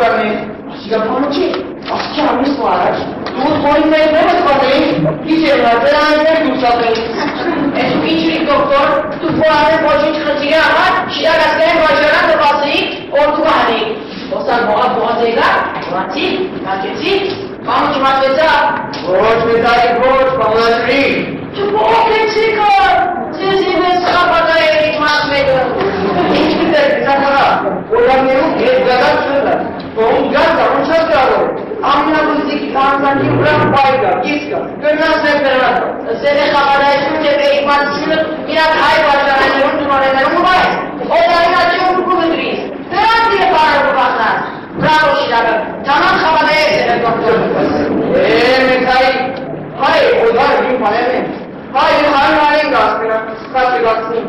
करने। 시간 보는지 어떻게 하는 수화를 누구 보인다에 보는 거든 이제 나들한테 누구든 에스피치 도커 두 보아를 보신 खर्चिया हमार शिरा रखते हैं बॉयजरा तो ही और तू आने वो सर बहुत बहुत देगा वाची वाची कौन चुमा बेचा रोज बेटा। एक रोज पंगाचड़ी तो बहुत अच्छी कर जी जी मैं सब पता है एक मास में। तो एक मिनट इतना था। वो लोग ने एक जगह Долго уже здоров. А у меня был зиканзан, кибран, пайга, киска. Гönül sefer Seni kafada düşünce ve imansızlık biraz hayvanlara yorum numaraları umarız. Onlarına çok bulunduruyuz. Biraz diye bağırır bakanlar. Bravo şilabım. Tamam kafada yersene doktor. Eee mesai. Hayır, onlar bir para vermiş. Hayır, hayır, hayır, gaspına. Kaçı gaspına.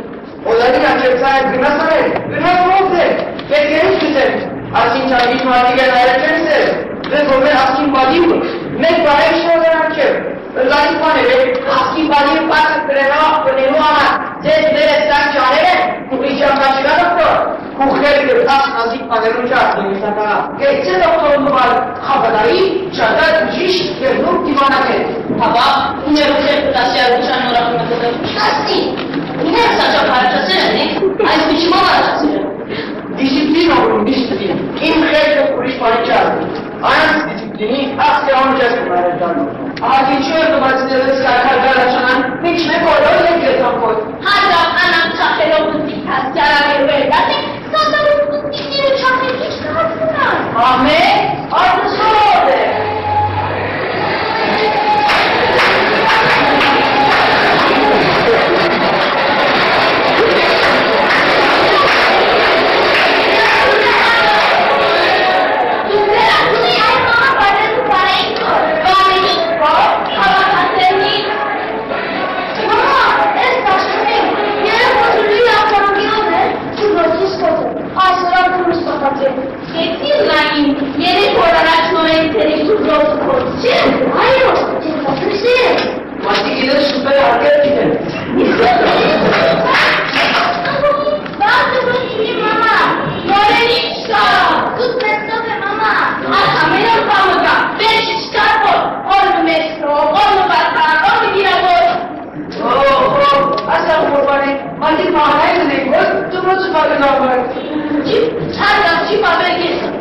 Աչեպցայ գնասան է, գնաս ոնց է, կետերուս գիտեմ։ Ասին չանգիչ մարդիկ են այրը չեն սեր, դες որ մեր ասկին բադիվ, մեր բարեք շնորհան չէ։ Լալի բաներ է, Ասկի բալի պասը կրենող կնելու համար, ձեզ մեր էստան ճաներ են, ուղի ճամկաչիգա դոկտոր։ կուխեր կրտաս նազիկ բաներուն չասնի միսակարա։ Գեցե դոկտոր նուալ խաբադայի, ճադար ճիշտ և նուր դիվանակետ։ Հապա, ուներու խեր տասյարության նորակումը կտել։ Minestra cioè fa piacere, hai spicciolato. Disciplina disciplina. این خیلی به فروش پایین آن دیسیپلینی اصل آن کسی برای دارم آقا که چه رو باید دلت سرکر برشنن می‌کنه کارهای گرفتم کن هر دفتنم چخه رو بودی پس جرم رو بردت سازم رو بودی رو چخه هیچ کار کنم آمه آرزو Vieni con la razionalità di tutto consciente, ma io ti fa piacere. Ma ti chiedo di superare anche il tempo. Mi sto Basta con i mamma! Non è lista! Tu penso che mamma! Ah, me non fa una! Pesci scarpo! Ogni mestro, ogni barba, ogni tiratore! Oh, oh, asal kurbanı! Hadi mahalleye de değil, öz tutumuzu bakın abone. Kim? Her taraf kim haber gelsin?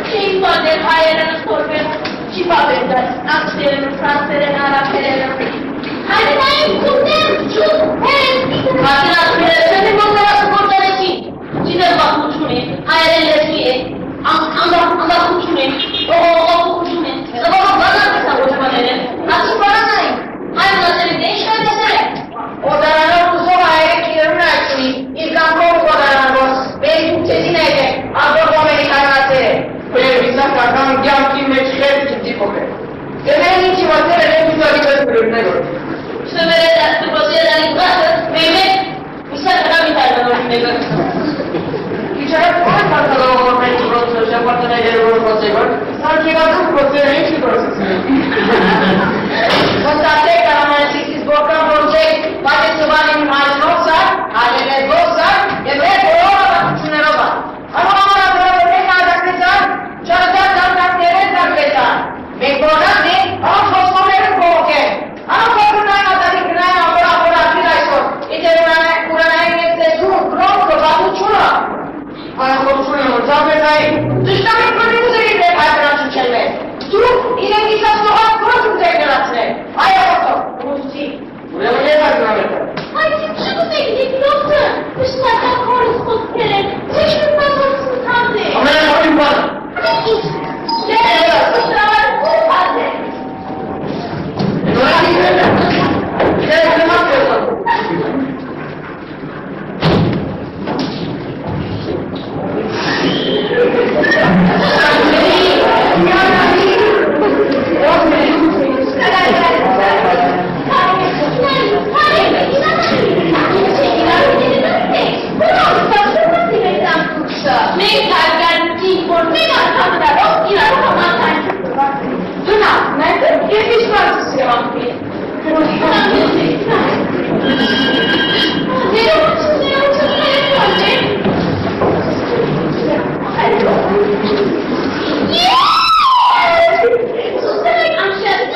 Şifa defayeleriniz korkuyor. Şifa benzer. Akşerim, sansere, narafererim. Hani ben kurdem, çun, hem. Kadınlar söylerseniz onlara kurtarı ki. Çizer bak uçunu, hayalleri ki. Anda, anda uçunu. O, o, o uçunu. Zaman bana kısa uçma derim. Nasıl bana sayın? Hayır, nasıl bir değişik ödesene. O zarara uzun ayak yerine açmayın. İlkan korku zararı boz. Benim sesine de. Abla 나간 양기 매치에 뒤집어내. Tenemos que mantener el éxito a nivel primero. Se me da tu posibilidad de casa, me ve, y se acaba mi tarde, no me ve. Y ya es por el pasado, no me he roto, ya cuando me he roto, no se va. Están llegando un proceso de éxito. Contate que la manchis es boca, porque vale su vale mi mal, no sabe, ale E de una ne cura nai ne de su, grom că va tu chula. Ana խորությունը մտածել Tu știi că nu nu se vede mai pe la cele. Tu, ine mi s-a stohat prosul de generație. Ai auto, nu știi. ուրեմն ես ակնավետ։ Այդ ինչ ուտեք դիպլոմը, մշտական կորսպոստել են, չէ՞ շնորհակալություն քանդե։ Ամենախորին բանը։ Ինչ։ Make time. 方便。我上面没带。你要吃就要吃，没有你。太容易。耶！是这个养生的。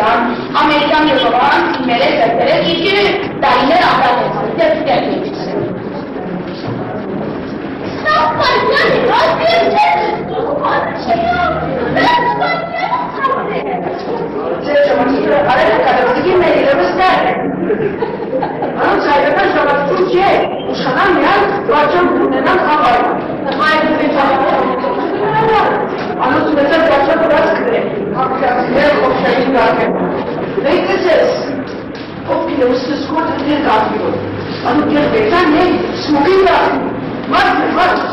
Islam, Amerikan Yoruba, Simlere, Sözlere ilgili dergiler ahlat olmalı. Tepki gelmeyi çıkarır. Sen var yani, rahatsız edeceğiz. Bu kadar şey yapmıyor. Ben de ben de Çocuklar araya kadar sizi meylemez derler. Ama saygıda sana Türkiye uşanamayan bacım bundan haber. Hayır, bir tane. Anlatın mesela bacım biraz kırıyor. आपसे शहीद का है ओके उसने उसको करने का हो और उनके बेटा ने स्मोकिंग का मत मत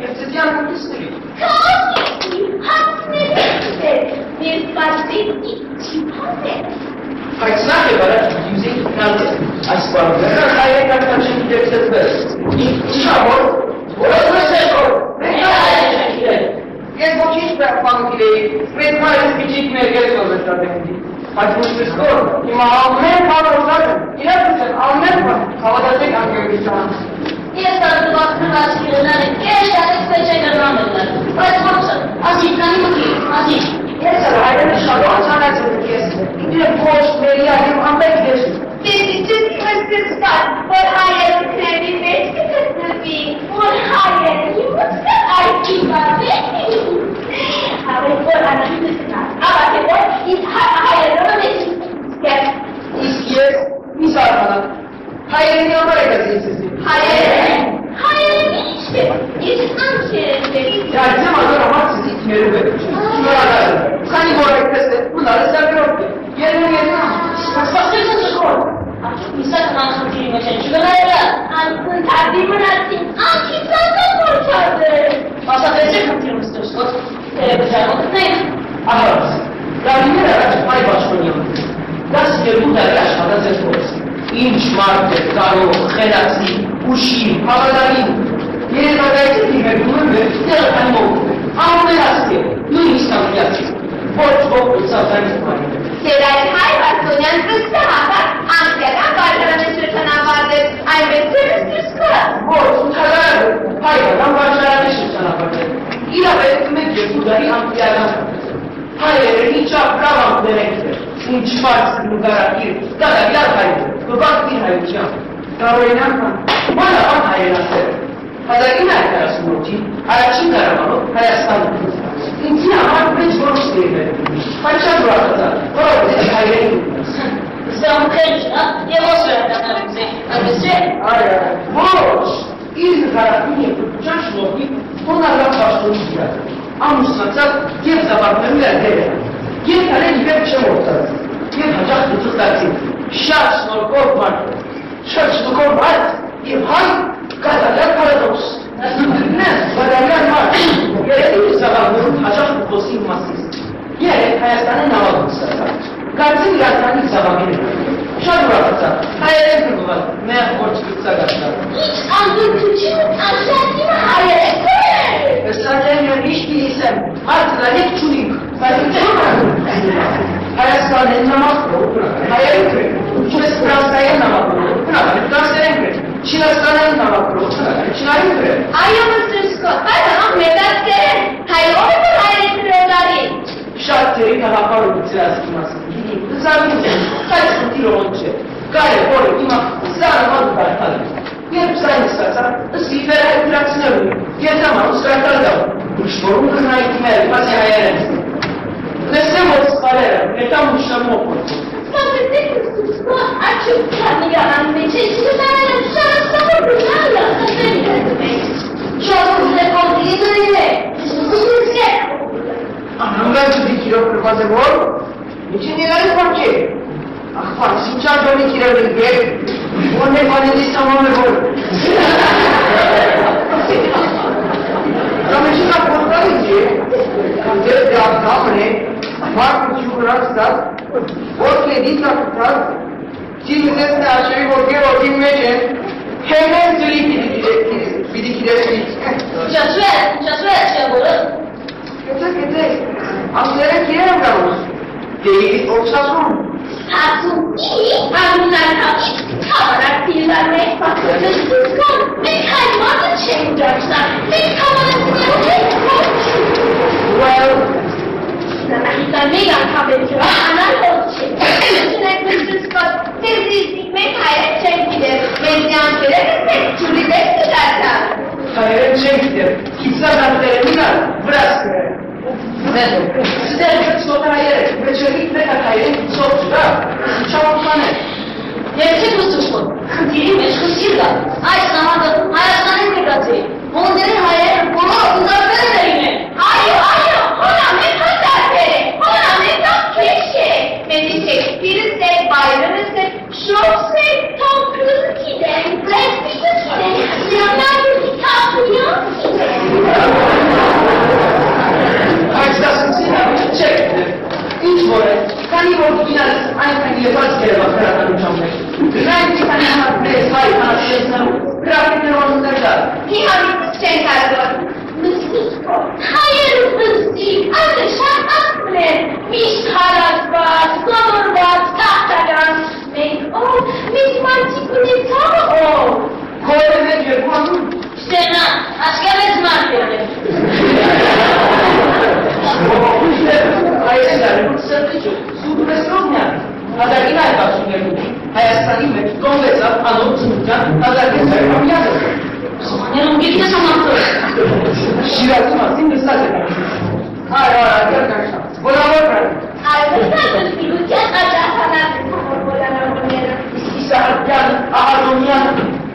Վերցեդյան մտցնելի։ Քաշի, հացնելի։ Ես պատվին ինչի փոխել։ Բայց նա է բարակ դյուզեի քանդես։ Այս բանը հայերական չի դեպքսպես։ Ինչա որ որոշ է որ Ես ոչինչ բան գիտեի, մեծ մայրս միջիկ մեր ես ոզեցնեցի։ Բայց ոչ մի սկոր, հիմա ամեն բան օգտակար, իրականում ամեն բան հավատացեք անգերության։ Piazzato Bakkı'nın askerinden gençlerde sürecekler devam ettiler. Hadi bakacağım. Aziz, ben bakayım. Aziz. Yes, sir. I don't know. I'm not going to guess. You didn't force me. I didn't come back this. This is just because this is fun. What higher can be made because of me. What higher? You must say I keep on making. I will go and do this now. Ama ki what is higher? No, this is yes. Yes, yes. Misal bana. Hayırın yanına gazeyim sizi. Hayır. Hayır hiçbir. Yaşından şerefli. Ya bizim adam ama siz iki yeri böyle. Şuralar. Hani bu hareketler bunları sen yok. Yerine yerine ama. Başkasını sıkıyor. Bir sakın anasını kıyım açın. Şu kadar ya. Anasını terbiyemin etsin. Anki senden korkardı. Masa teyze kaptırmıştır. Televizyon okuttayım. Aferin. Ya bir kere açıp ay başlıyor. Nasıl bir bu kadar yaşamada ses olsun. Ինչ մարդ է կարող, խելացի, ուշի, հավատարին, երեզագայցի դիմերգում է, տեղը կանիմով, ամենասկե, նույնիսկ ամենասկե, ոչ ոք ուսածանից մարին։ Սերայ հայ Վարդոնյան վստահաբար անձյական վարժարանություն ավարտել, այնպես դրստից կա։ Ոչ, ընդհանրապես, հայկական վարժարանի շրջանապատել, իրավեք մեկ երկու դարի ամպիական հայերը իջավ պրավանք դերենք ինչ վարձ նուգարակիր, դադարյալ հայր, բվակտի հայության, տարօրինական, մանավան հայերասեր, 1948-ին առաջին կարավանով Հայաստանը ինձի համար մեծ որոշ բայց շատ ուրախացա, որովհետև հայերին զամքեր չա, և ոս վերադառնալուց է, այնպես չէ, Այո, ոչ, իր նկարակին և բջան շնորհի հոնարավ բաշխոնի իրար, ամուսնացած և զավարներու երդերը, և հալեն իվեր չեմ որդած, և հաջախ դուծղտացին, շատ շնորհով մարդ, շատ շնորհով մարդ, և հայ կազալյար պարադոքս, նես, բադալյար մարդ, երեդի Diyerek hayatlarına naval kısasa. Garsin garsanlık sabahını. Şadur atsa, hayal kurbular, ne borç kutsa garsa. Hiç anlatıcı, aşağıdına hayal etmez. Özellikle yön iş bilsem, artılar hep çuyuk. Sakın çamadın. Hayatlarına namaz kuru, hayal kuru. Uçurası Fransa'ya namaz kuru, Fransa'ya Fransa'ya kuru. Şiraslarına namaz kuru, Fransa'ya kuru. Hayır Mr. Scott, pardon, medakte. Hayır, o da hayal etmezler. și a țărină la care putea zare scântinii, s-a gândit, care scântinul once, care vor ultima, s-a rămat după altă. Iar s-a instațat, îți diferea interacțiunea lui. Iar n-am ajuns la altă dau. Își voruncă înainte mea, pasea aia Lăsăm o spărere, ne cam un șamopă. Mă gândesc că acest familia la mine, ce 뭘? 미친이라는 거지. 아빠 진짜 저리 기다리는 게 뭔데 가는지 상황을 볼. 그러면 시간 못 가는지. 근데 대학 다음에 바로 죽을 알았다. 어떻게 니가 그렇다. 지금 센터 아시고 개월 김매제 해면 들이 비디기대 비디기대 수익. 저 수혜, 저 수혜, 저 모르. 그때 그때. Aslere tirem galus. Dei oxasum. Asum iyi anlarına kavana pillerle bakılışsızkan ve kaymanı çekiyorsan ve kavanasını tek koç. Well, sana ne yakabiliyor? Anan olsun. Üstüne kızsız kod, tezizlikme hayret çekilir. Mezyan göre kısmet, çürü de sıçarsan. Hayret çekilir. Kitsa zaten bir bırak. Bırak. ね、自然活動からやる、めちゃめちゃ高い演奏が、çok hani, gerçek hususun, dili meşgulsüyle, aynı zamanda hayatların dikkati, onların hayal, bunu uzaklara da yine. Hayır, hayır, ona ne kazandı, ona ne tam keşke. Beni çektirirse, bayılırsa, çok sev, tam kızı ki de, ben bir kızı ki de, yanlar bir kitap duyuyor ki de. չեք ինչ որ է, քանի որ գինալս այնքան եված երևակ հրականության մեջ, նայն մի քանի հարպես հայ հանասեսնամ, գրավիներով ստեղար, հիմարից չեն կարդոր, մսիկո, հայերում մսի, այդը շատ ասմլեր, միշտ հարազված, գորված, կաղտական, մենք ով, միս մարդիկ ունեցավ ով, գորև է երկանում, ստեղնա, ասկալեց մարդերը։ Ո գիտես ամարտը։ Շիրազի մասին լսած եք։ Այ, այ, այ, բոլավոր բան։ Այստեղ դիլուկյան աջակցանակ բոլորները Իսահակյան, Ահազոնյան, Թումանյան, Դեմերչյան, Բարուշյան, Սիամանոն, Այո, այս քրստատան բոլորը ճաշկան, մենք ճաշկեն ասել Մամա, հեյ ջան,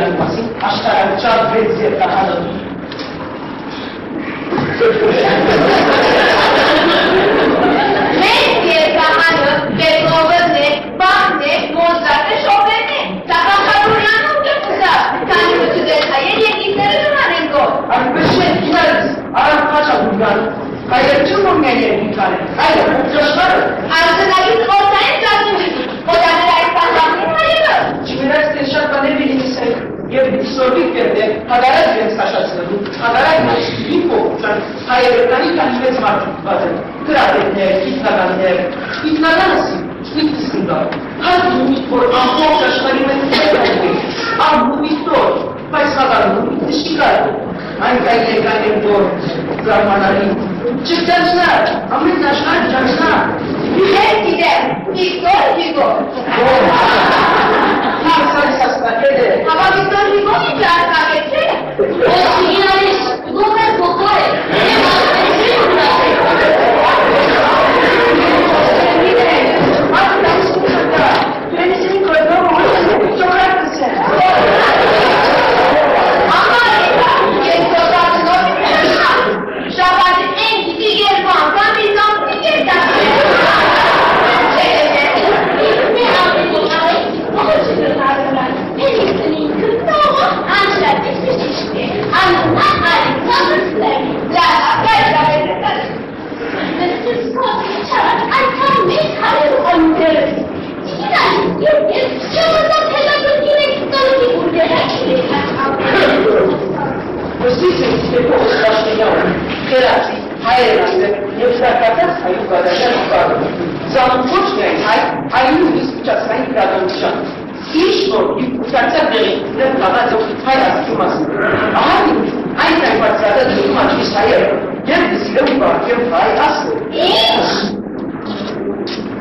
արարածության մասին աշխարհաճար վեց եւ տահանոց։ Մենք երկամանը Բեթհովենն է, Բախն է, Մոզարտը, Շոպենն է։ Սակախարուրյան ու կպուսա, քանի որ դες հայեր երկիները նման են գոհ։ Այնպես չէ, իհարկե, արան քաչա դուրգան։ Հայեր չուն որ մեր են։ Այո, ճշմարը։ Արսենալից որդային ծածուհի, ոտաներ այս բանջամին Չմերած թե շատ բաներ բիլինիս է եւ դիսորվիկ կերդե հագարած իրենց քաշացնելու հագարած ինքո ցան հայերենի կանիվեց մարդիկ բազեն գրադերներ իտնականներ իտնականասի իտնիսնდა հատուի որ ամբողջ աշխարհի մեջ է ամբողջով բայց հագարում դիշիկար այն կայքան են որ chickens nut, how many chestnut, chestnut? Plenty them. He go, he go. हाँ sir सस्ता के दे हमारी तो ही को ही प्यार का के थे ओ सीनियर इस गो में गो को है Ոստիցը երկու օսկաշնիյան, կերացի, հայերն ասել, և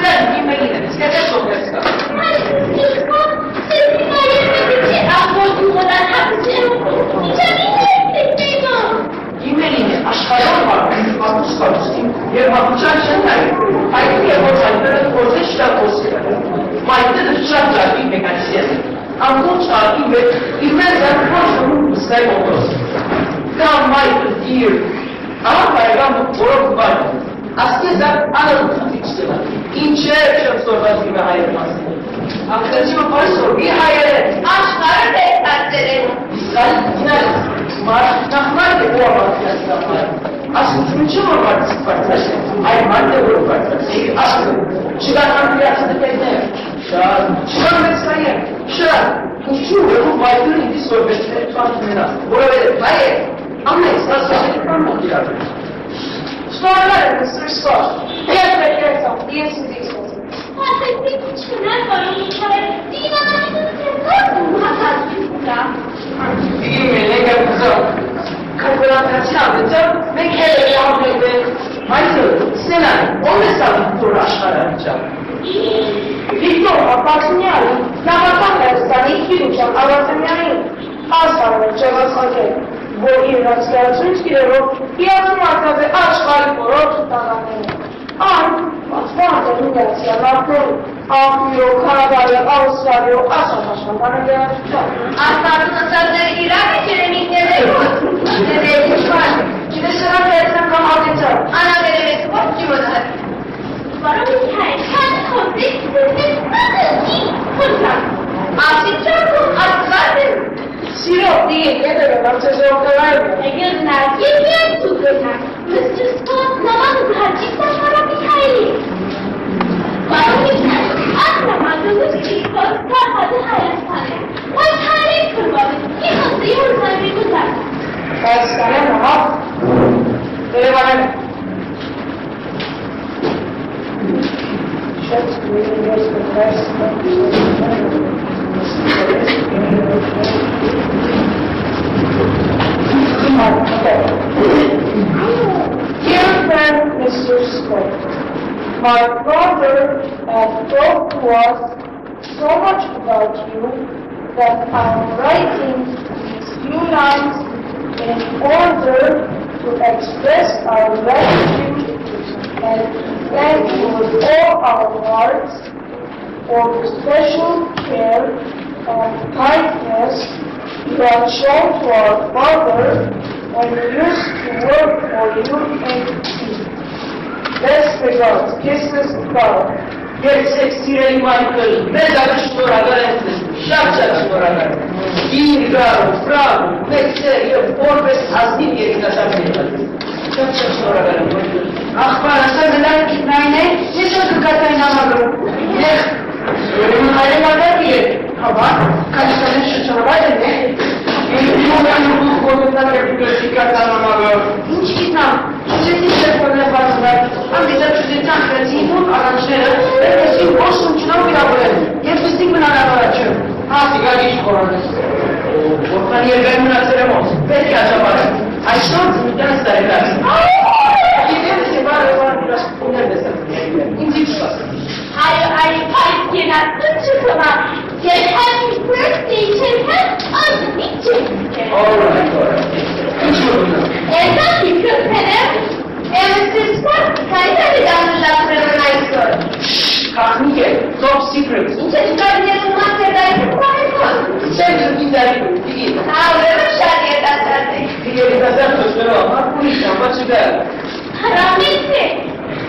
Oh, pan zjadł. Zdradź mi Melinę, zgadzasz się obecnie. Իմենին է աշխարհում մարդիկ պատուսկացին եւ հապուճան շնտային։ Այդ եվոցայները փորձի շտապոսը։ Մայթը շատ ճարի մեքանիզմ։ Ամբողջ ակի մեջ իմեն զարգացում ուստայ մոտոս։ Կամ մայթը դիր։ Ահա բայրամ որոք բան։ Ասկեզա անընդհանրիչը։ Ինչ է չեմ սորված իմ հայեր մասին։ Անկրճիմը պարսոր մի հայեր Աշխարհը տեսածերեն։ Իսրայել դինար մարդ նախմարդ է ու ավարտյաց նախմարդ։ Ասում չու որ պարտիսպացած է, այ մարդ է որ պարտած է, ասում չկան անգրիացը դպետներ, շատ, չկան մեծ հայեր, շատ, ինչու որ ու բայդուր ինձ որ բեսներ պարտ մենաս, որովհետև հայ է, ամեն ստասասել կան մոտ իրար։ Շնորհակալ եմ, Mr. Scott։ Ես մեկերսամ, ես ինձ իսկոս։ Իմ մենեգը կուզով, կրպրանացյան դծով, մենք հել է ժամանեք է, մայսը, սենան, ով է սա վիկտոր աշխարհանչան։ Վիկտոր Ապացունյանը նախական Հայաստանի քիրուրգիան Ավասանյանին ասարը չեղացակել, որ իր հասկացույց կիրելով իրացում արկած է աշխարհի որոշ տաղաները։ Այն պատվան է միացյալ մարդու Afıyor, Karadağ'ı, Avustralya, Asya başkanlarına gelen tutar. Aslanın sözleri ilan içeremekleri yok. Ne var? Şimdi sıra versen kamal yeter. Ana veremesi bok gibi olur. Bana bir herken konflik sızmışsınız. Zero değil, ne demek amca zorkalar mı? Ne gözler, yemeyen tut gözler. Mısır Scott zamanı parçıktan para bir hayli. Bana bir tanıdık anlamadığımız ki Scott kalmadı hayatta. Vay tarih kurbanı, bir hızlı yorumlar bir bunlar. Hastane mi ha? Böyle bana ne? Just reading this the best of the Dear friend, Mr. Scott, my brother has talked to us so much about you that I'm writing these few lines in order to express our gratitude and thank you with all our hearts for the special care and kindness you have shown to our father when he used to work for you in tea. Best regards, kisses, love. Gerçek Sirey Michael, mezarı şuralarındır, şapşak şuralar. Birgar, Frau, Mekse, Forbes, Hazin yerine taşıyırlar. Şapşak şuralar. Akbar, sözler, neyne, ne sözü katayınamadım. Ne? Söylemin halim var diye. Ama kaç tane şu çorbaydı ne? Yoldan bu konudan yapıyoruz, katlanamadım. Hiç gitmem. Sürekli telefonla bazılar. Anlayacak çözeceğim kratiğimin araçları ve kesin olsun çınav bir avları. Yetmiştik mi arabalar açıyorum. Ha sigara iş koranı. Ortan yer ben münasırım olsun. Belki acaba. Ay şans mıdan isterler. Gider misin bari bana biraz bunlar desem. I, I can't get up to come out. Get happy birthday to her. I'm meeting her. All right, all right. And that's because her ever top secret. You said you got near the market, I can find. Sen de bir değil. Ha, öyle mi şarkıya tasarlı? Bir yere tasarlı, söyle ama bu iş amaçı da. Rahmetli.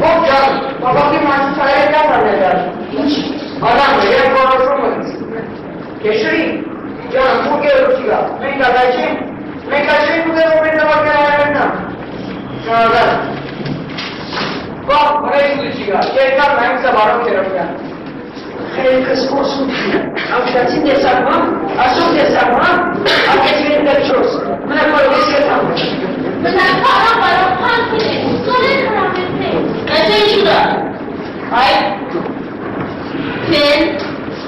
वो girl probably wants to try a camera मला मेयर product केशरी किंवा अंकुके रुचिका मी कदाची मी कशी तुझे मोमेंट बघायला आहे ना कळलं बाप बरेच रुचिका ते एका मॅमचा बारा तेरा Хеликас консултия. Автотин де сарма, асул де сарма, автотин де чорс. Мен апар весе там. Мен апар апар апар кене. Солен 来这个的，来，天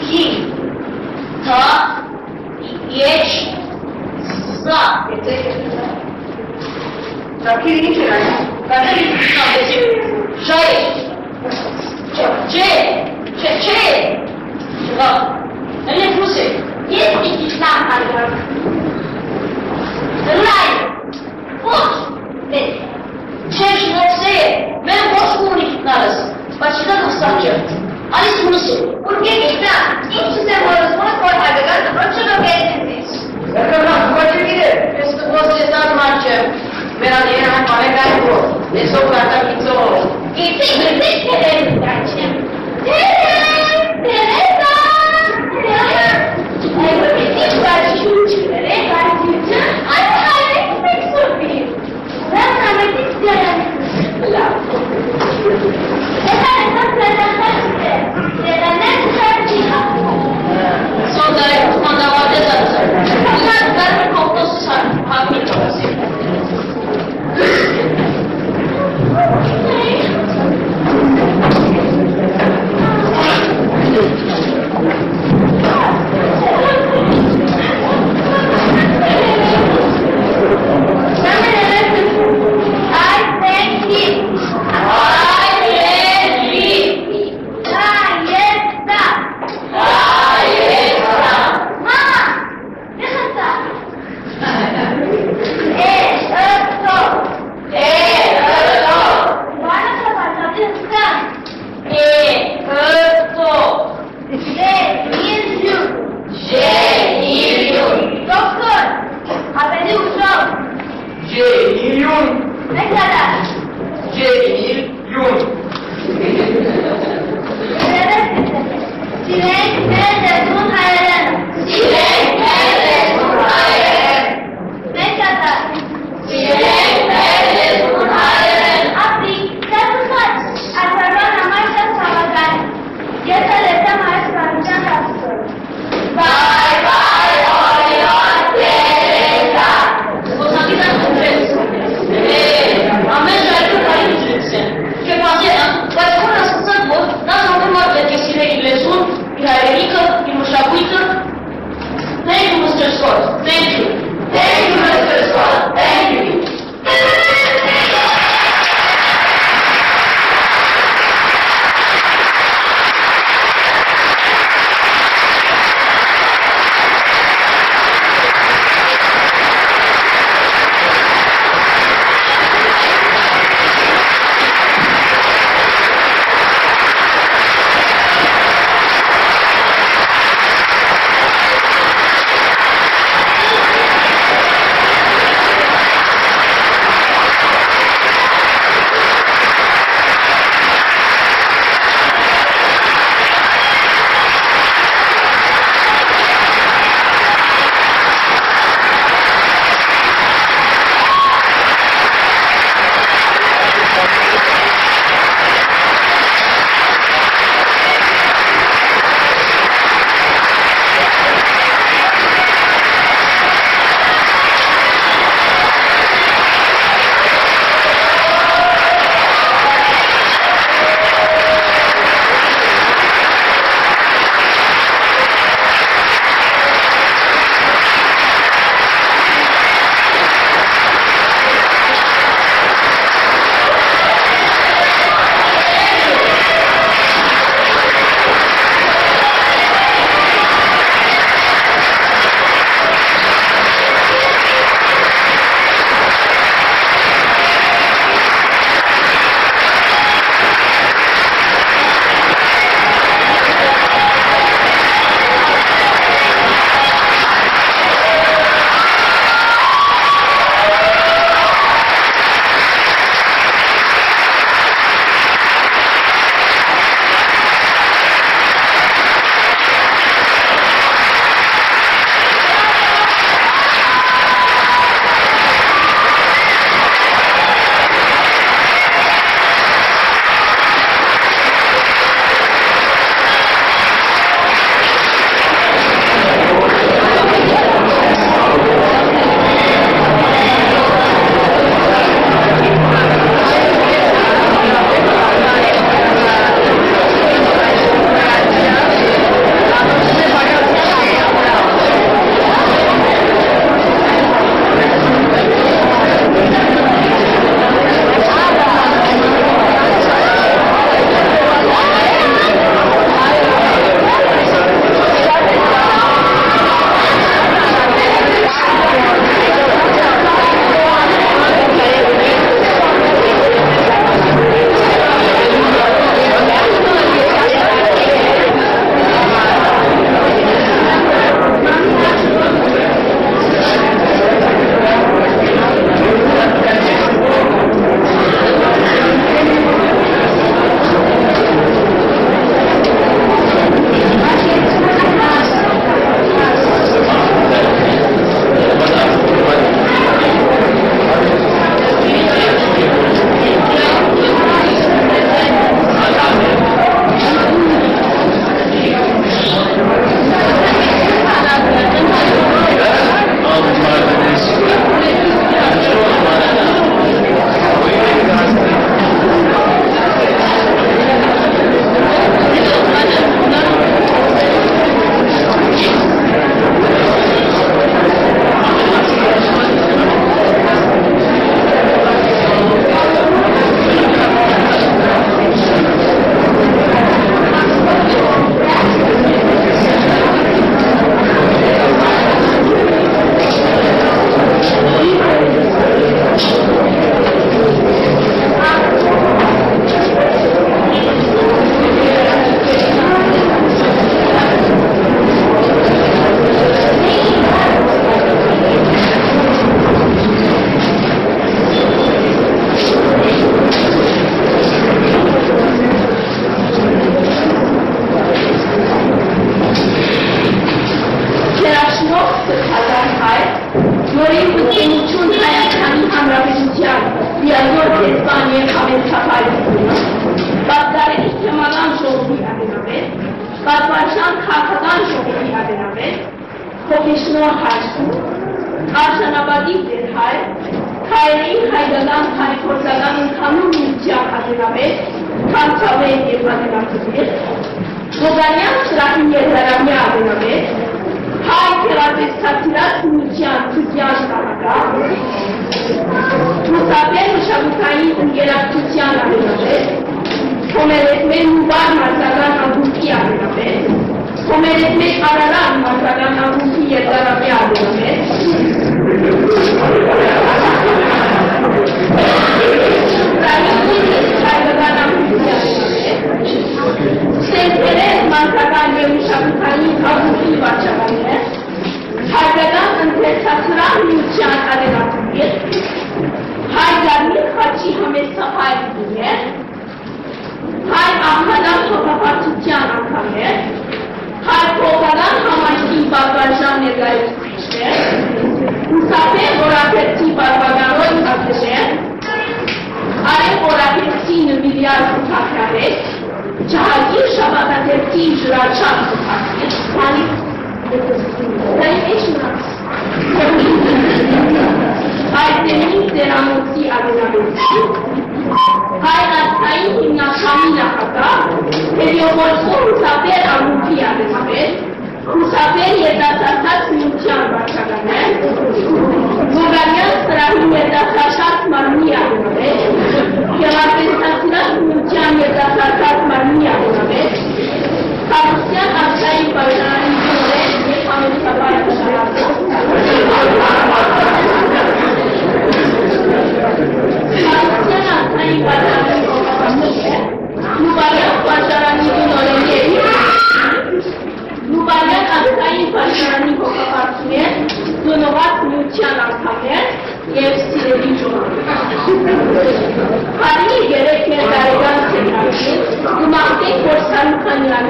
p 和 h 是吧？给这个，把来，这个数字放进去，j j j 是吧？人家不是一一一拉他的，人来不对。Şevş nefseye men boşbuğunu kitlarız. Başından ustancı. Alice Misi. Porque quizá, muitos demônios muito propagados prontamente Retornando, continue. Questo posto è stato marcia. Me la viene a fare carico. Ne so guarda chi sono. Che sì, che sì, che è il braccio. Teresa! Teresa! Ecco che ti faccio uccidere, faccio. Görelim. Efendim bak nedenler size. Nedenler güzel bir şey Sonra kumanda var ya zaten. Kumanda var ve komplosu kadar. Cemil Yun. Çilek ve zeytun hayran. Çilek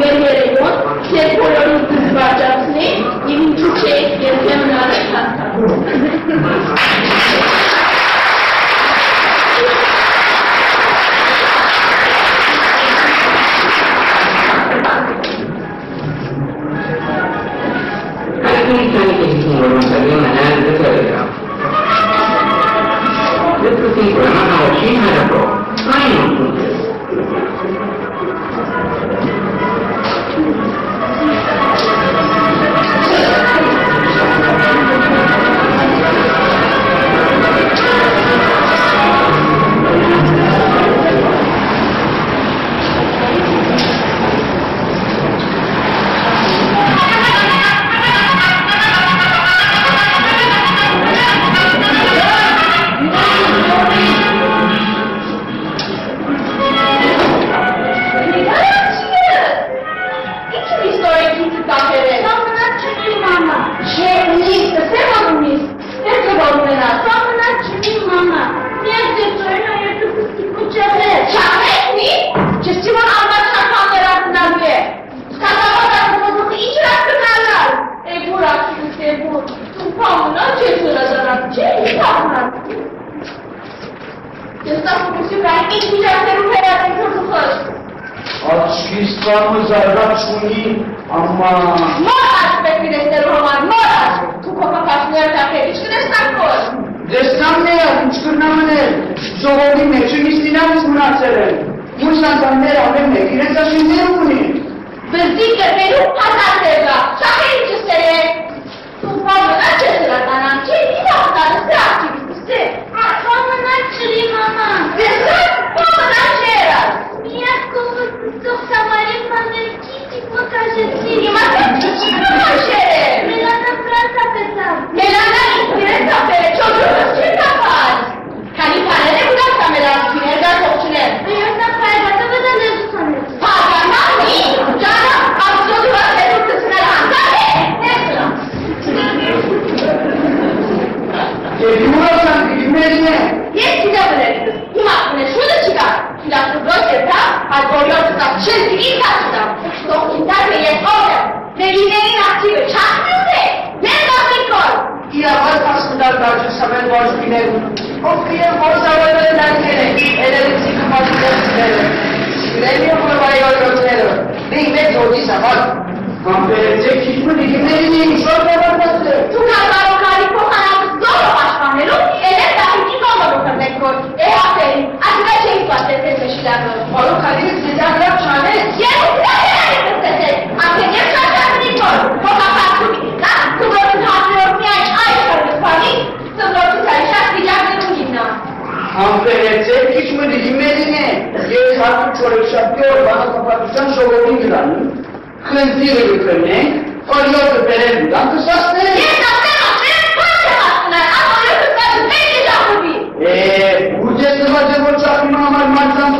Viên 先哭了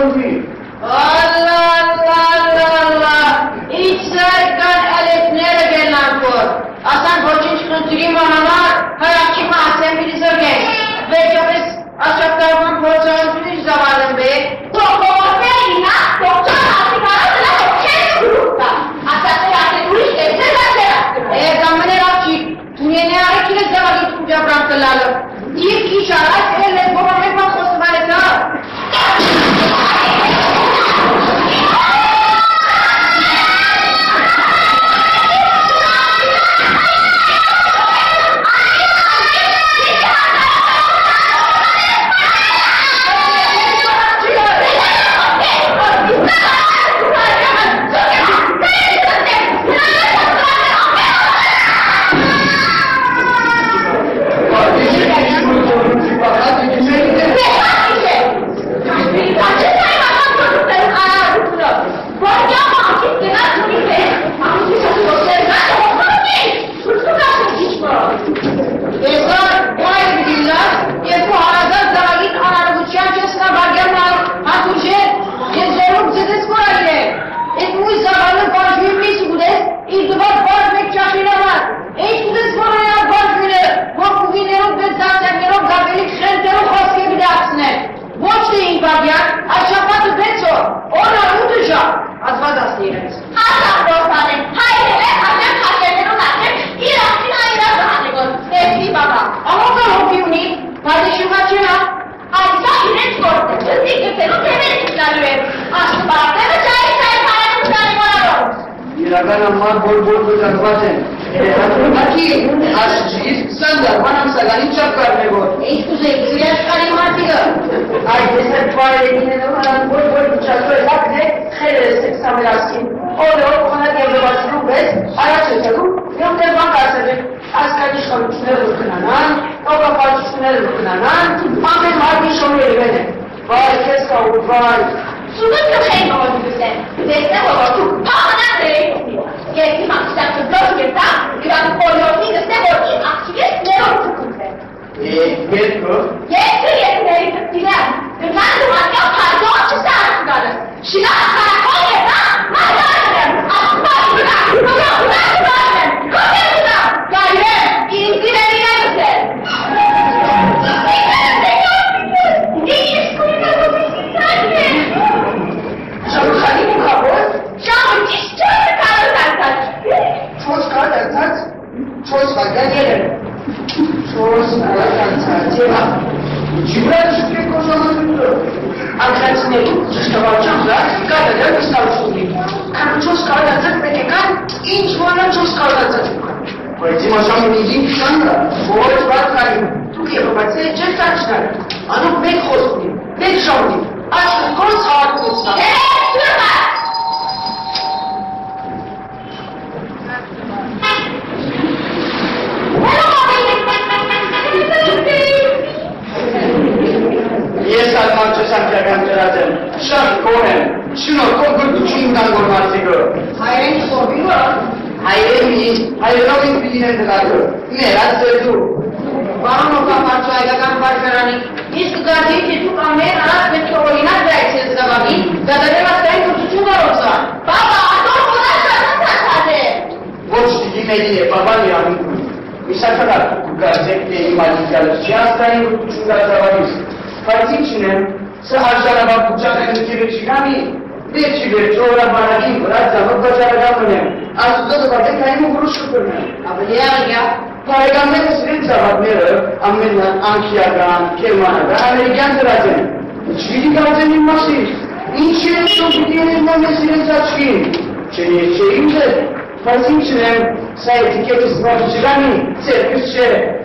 hoje հայկական ծրացեն, շատ կոն են, շնորքով գրդություն ունան գորմարցիկը։ Հայրեն խորբիվը։ Հայրեն միջ, հայրենով ինձ պիտին են դրակը, ներած ձերդու։ Բարոն ոգապարծու հայկական պարժարանի, իսկ գարդի չետու կամեր առած մեծ կորինակ դրայց ես զավավին, դադարել աստային գրդություն կարոցան։ Բաբա, ատոր խորաշան ասասած է։ Ոչ դիմելի է, բաբան իրանուկում։ Իսակարակ գազեք թե իմ ադիկալս չի աստային գրդություն դարձավավիս։ Բայց ինչ ունեմ, సహజంగా పుచ్చడానికి విచినామి లేచి చోర మనకి రాజ్యం బచారగానే అసలు బట్టే కైము గురుషుకున్నా అబయాగా Peygamber Efendimiz cevapları Ammin'den, Ankara'dan, Kerman'dan, Amerikan tarafından. Hiçbiri kaldı bilmezsiniz. İçeri sohbetlerinden meselesi açayım. Çeliğe çeyimde, fazil çilem, sayı tiketi sınavcılarının, serpüsçe,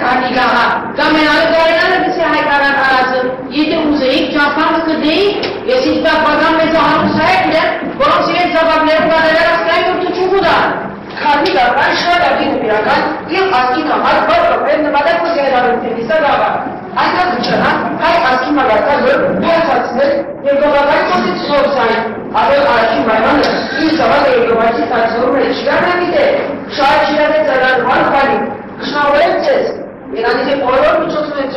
Քանի գահա, կամենալը դարյանը դսի հայկարան արածը, եթե ուզեիք ճապանց կդեիք, ես ինչ տապական մեծ ահարուսայք իրեն, որոնց իրեն զավակներում գադարել ասկային որ դու չուգուդան։ Քանի դարան շատ ադին իրական եւ ասկին համար բարձրապես նվադակ ու գերարունների սադավա։ Այնքան դժանա, հայ ասկի մագարտը փոխացնել եւ գողական կոսից սորսային։ Ապել առաջին մայմանը իր զավակը եգոմայցի տանցորում է չգանա գիտե։ Շատ չիրադե ծարարման բանի։ Շնորհել ձեզ։ Երանից է բոլոր միջոցները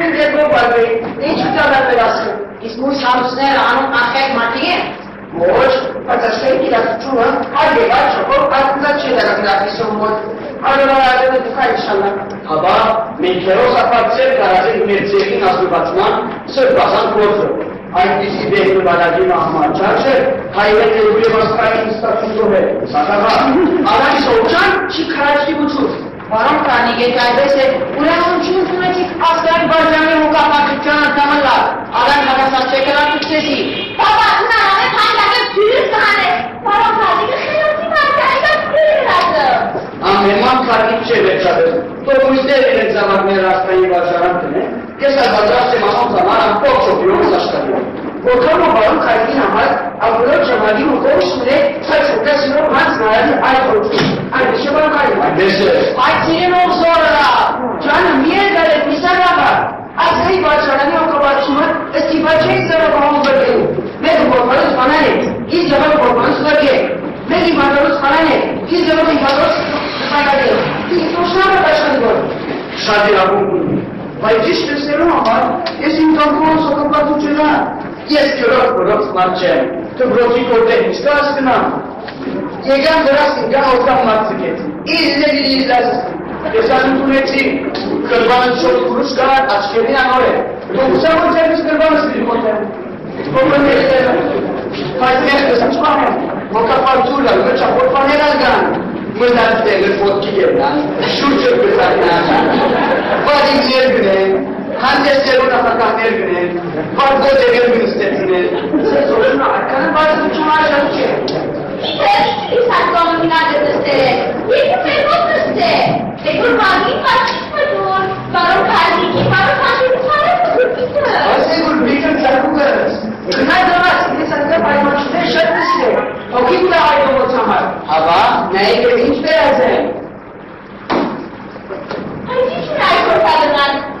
նույն երկրով բարգեի, ինչ կտանալ մեր ասում։ Իսկ մույս հարուսները անում ախեք մատի են, Ոչ, բայց ասել իրացությունը հայ եղած շոկով ակուզատ չի դարակրատիսում մոտ։ է դուքա իշխանա։ Հաբա, մենք հերոս ապացել կարածենք մեր ծերին ասուբացման սրբասան կործը։ Այդպիսի դեպք բադագի մահմաճար չէ, հայրեն է ու և ասկային ստացուցով է։ Սակավա, արայ սողջան չի քարաչի բուչուր։ Բարոն Կարնիգ, եթե այդպես է, ուրեմն չի ընդունեցիք ասկային բաժանի հոգապատության անդամը Արան հավասար չեկրատուցեցի։ Բաբա, նա հավե փայլակը դուրս կհանե։ Բարոն Քազիկը խելացի մարգարիտա դուրսը։ Ամենման քարնիք չէ վերջադել։ Տոմույստեր իրեն զավակներ աստային վարժարան տնեն, ես այլ պատրաստ եմ मोठं मोबाईल खाजगी नामात अवलट समाधी हुकूम सुने सर सत्ता सिंह मांस महाराज आय होती आणि विश्वभर काय पाच सिरे नऊ सोळा जान मिये गळे मिसाला बा आज सही बात चढ़ाने और कबार सुमत इस की बात चेक जरा गाँव पर गई मैं तो परफॉर्मेंस बनाने इस जगह परफॉर्मेंस करके मैं की परफॉर्मेंस बनाने इस जगह की परफॉर्मेंस बना दे कि सूचना का दर्शन करो शादी लागू भाई जिस तरह से हमारा इस इनकम को सकम्बा कुछ ना Ես կրոտ կրոտ մարդ չեմ։ Դբրոցի կորդեն իսկ ասկնամ։ Եկան դրաս ինքան ոտկան մարդիկեց։ Իզն է դիլի իզլասը։ Ես անունեցի, կրբանը չոր կուրուշ կար, աչքերին անոր է։ Դու ուսավ որ ձերս կրբանը սպիր մոտեմ։ Ոմն է Բայց ես դեսաչման եմ, մոկապարտուրա, մրջապոր պաներալ գան։ Մնդած դեղր ոտքի գերնան, շուրջը բզարնան, բադինգներ գնեն, հանդեսերու նախակահներ Kardeşlerine fakat her günü, fazlaca bir gün istediğini, size sorun mu? Arkanın bazı uçum var canım ki. Bir saat sonra binlerce gösteri. Bir gün memnun gösteri. Ve kurban bir başlık mı dur? Barın kalbi ki, barın kalbi bir tane mi kırmızı? Aysegül, bir gün sen bu kadarız. Kınay da var, şimdi sen de paylaştığı. O kim de ayrı olsamaz. Ama neye göre hiç beğensin? Hani hiç mi ayrı olsamaz?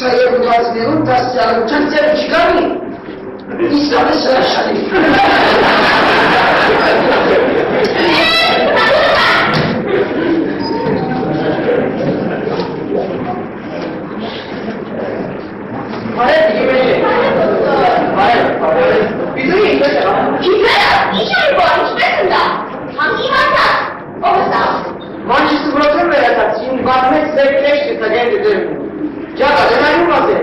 فَيَبْتَزْمِهُمْ تَسْيَارُمْ تَسْيَارُمْ çıkarmayın. İslam'ı sıra şarif. Hayır, gibeci. Hayır, hayır. Bizim hikmet var. Hikmet var, hikmet var. Hangi imandan? O kadar. Manşısı bırakır mı yatak? Şimdi bakmet zevkleşti, tagen giderim. Ձեր կեշտը տգեն դդերում։ Ջակա, դենայում ասե,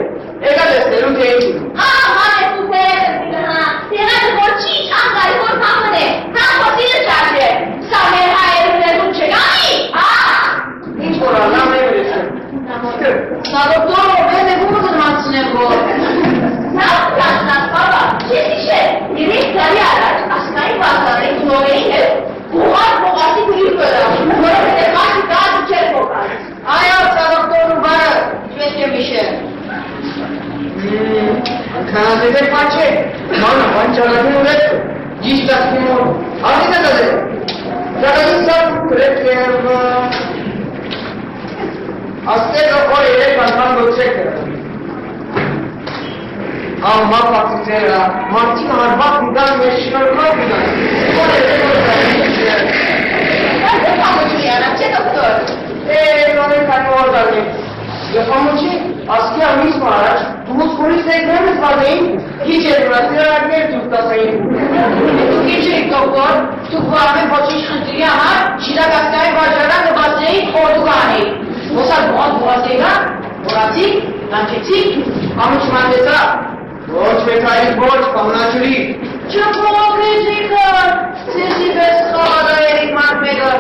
եկա տեսնելու թե ինչի։ Ահա, մանե դու տերը դիգնա։ Տերը որ չի անգարի որ կամն է։ Հա խոսիլը չարժե։ Սա մեր հայերուներում չգանի։ Ահա։ Ինչ որ ալամ է վերեցել։ Սա դոկտորը ո՞ր է գումը մանցնեմ որ։ Նա կասնած բաբա, ես իշե, երեք տարի առաջ ասկայի բազարի ծորեին է ուղար բողասի գույր բրա, որովհետև մարդի գազը չեր բողալ։ Այո, սա դոկտորը բարը, একটা বিষয় খানা দেবে পাচ্ছে মানা পঞ্চানব্বই উল্লেখ জিস তাকসিম আমি না তাদের আস্তে যখন আমার বাপ আমার ամուչ մանդեսա, Ոչ մեթայից ոչ, կամնաչուրի։ չպողոքեցիկը, սեսի պես խավադայերիկ մարդ մեկը,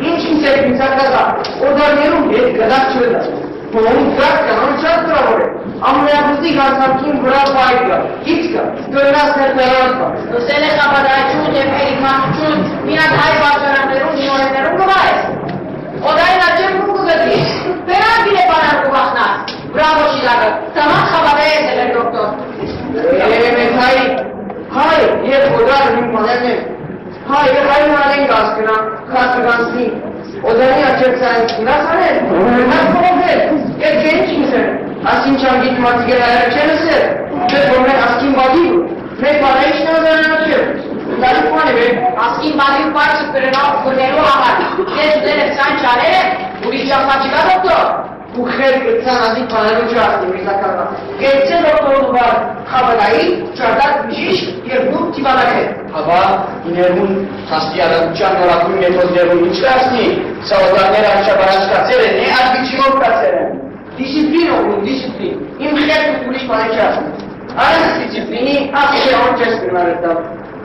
Ինչ ինձ եք ինձ ակազա, օդարներում հետ գդակ չվետա։ Բոհում դակ կանոն շատ տրավոր է։ Ամենաբուստի գացամքին վրա բայք կա, գիծ կա, դորնաս ներդարան կա։ լսել է խավադայություն և երիկ մարդություն, մինակ հայ վարժարաններում, նորեներում գվայ։ Օդային աճեմ ու կգծի, վերան բին է բանան կուղախնած, բրավո շիլակը, տաման խավադայ է դոկտոր։ Է մեթայի, հայ, և օդար իմ մանեն է։ Հայ, և հայ մանեն գասկնա, խասը գանցնի։ Օդանի աչերցային կինաս անեն, նաս կողովել, և գենչ ինձ են։ Աս ինչ անգիտ մատիգեր այր չեն ասել, դեր որ մեր ասկին բադիվ, մեր բարեիշ նազարան չեր։ Դարի պան է մեր, Ասկին բանին պարչը կրնավ գնելու համար, ես ուզել եմ սան ճարերը, ուրիշ ճախա չկա դոկտոր։ ու խեր կցան ազի պանելու չասնի միզականա։ Գեցե դոկտորու բար խավալայի, ճարդակ բիշիշ և դուք տիվանակ է։ Հաբա իներուն հաստի արագության նորակույն մեթոդներում ինչ կասնի, սա օտարները արշաբարաշկացեր են, արգիչիով կացեր են։ Դիսիպլին օգուն, դիսիպլին։ Իմ խելքը ուրիշ բան չասնի։ Այս դիսիպլինի որ չես գնալ դա։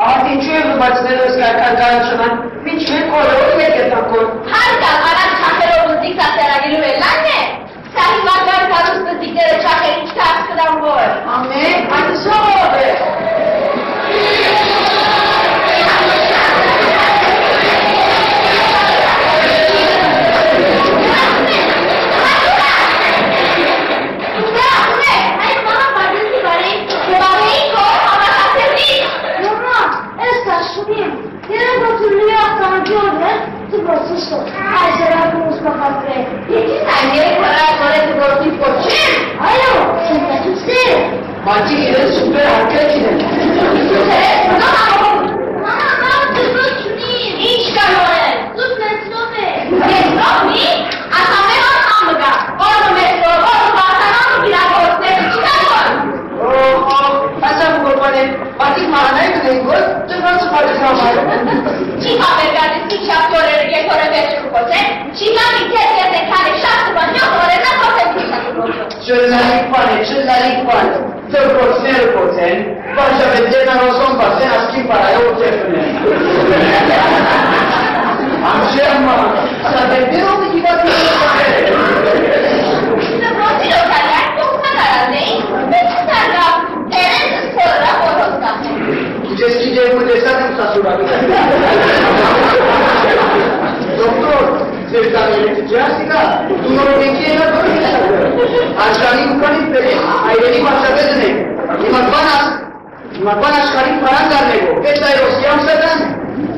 Ահա ինչու է բացնելս կարկան գանչնան, ինչ մենք օրը մեկ է տակոր։ Հարկան առաջ չախերով ուզիկ սասերագիրում է լան է։ Amém? Mas o Senhor ouve. پرسش کن هر روز بخاطره یکی سنگه کنه کنه تو گرفتی پرچه آیا سنگه تو سه ماتی ایره سوپر حرکت کنه سوپر نام ماما ما تو رو کنیم ایش کنه سوپر سوپر سوپر böyle vakithaneye gidiyoruz. Dümrüzü konuşuyorlar. Cimame gazetestik şapkoları gekora verir kote. Cimami tezgede kare şapkıma şapkoları ne kote Журналик пане, журналик пане, цел процент процент, ваша бедена розон пасен, аз ким пара е отчепене. Ам шерма, са бедена ти кива ти Porque se tiver um desastre, está surado. Doutor, você está no elenco de ácida? Tu não tem que ir na família. As carinhas para impedir. Aí ele vai saber de nem. E mas vai nas. E mas vai nas carinhas para andar, nego. Que está eu você é um sedã?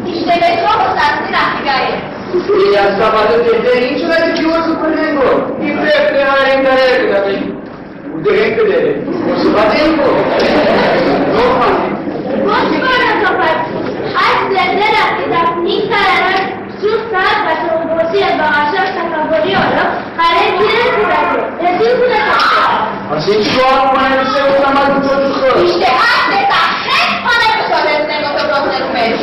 Isso é bem só o sacinato, E as sabadas de ter índio é de que o super nego. E prefere a renda O direito dele. Você vai ter, pô. Não faz isso. אז אם כבר פועל זהו למד את זה בכלל. אשתך תתאחד פועל בשביל את נגד אותו נרמש.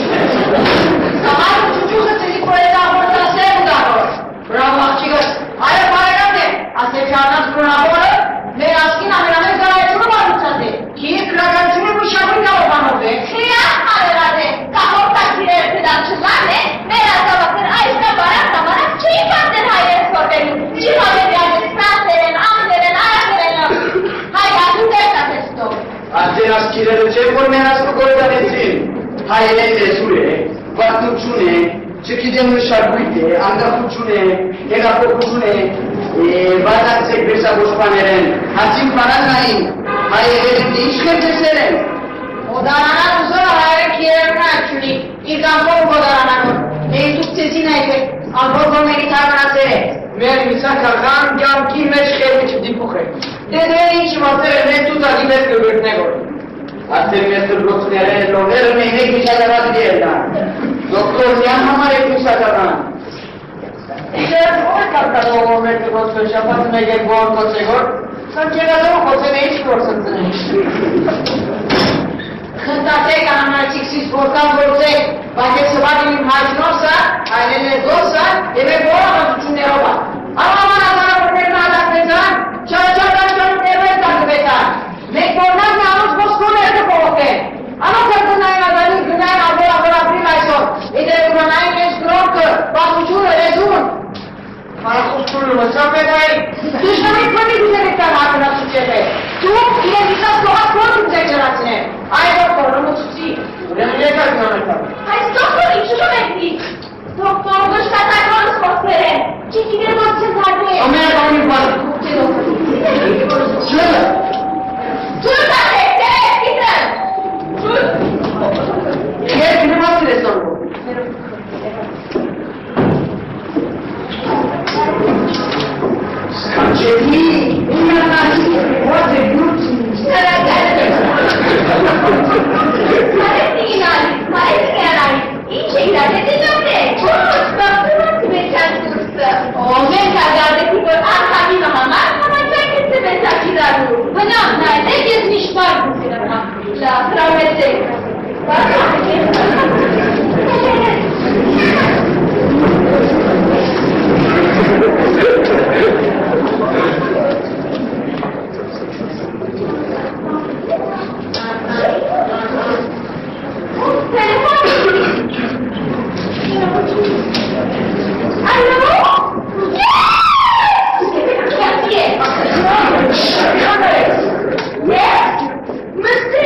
אמר שצ'וך אצלי פועל את העבודה תעשה את העבוד. ब्रह्म चिगत अरे पाएगा ने ऐसे क्या ना सुना बोले मैं आज की ना Aten askilere çekor menasını koydan etsin. Hayene sure, vaktu çune, çekidem şarkıydı, anda kuçune, ega kokuşune, bazak sekbesa boşpaneren, hasim paran nain, hayene değiş kerdeseren. Odanana uzun 대단히 힘앞에 내두다 집에 그걸 내고 आश्चर्य से लोग कह रहे लोगे में नहीं पूछा जाना चाहिए ना डॉक्टर क्या हमारे पूछा जाना करता लोगों में तो बस शपथ में के गौर को से गौर सब जगह लोग को से नहीं छोड़ सकते हैं खता से कहना शिक्षित होता बोलते बाकी सवाल इन भाषणों से आने ने दो सर ये मैं बोला मत चुने होगा अब हमारा सारा पकड़ना लगते सर चल चल. Տակվեցան։ Մենք որնակ նանոց ոսկոներ կպողոքեն։ Անոք է գնային ադանի գնային ավոր ավոր ապրիլ այսօր։ Իդե ուրանային ես գրոքը, բախությունը, լեզուն։ Հարախուսկուրը մսավ մեդայ, Դուշնամի քանի գուզեր եկան հակնացուչել է։ Դու իրեն դիսած կողած կոտ ուզեք ջրացնել։ Այո, կորոմուցուցի։ ուրեմն եկա գնանետա։ Այս դոկտորը ինչու եկնի։ Դոկտորը գշտակականս խոսքեր են։ Չի գիտեր ոնց են դարու է։ Ամեն անի բան։ Չէ։ Oğlum kadar da kıvır, ah, hangi zaman? Kendisi mesela gider vurdu. Hocam nerede gezmiş var bu sinema? La travmette Bak. Telefon. Yes, Mr.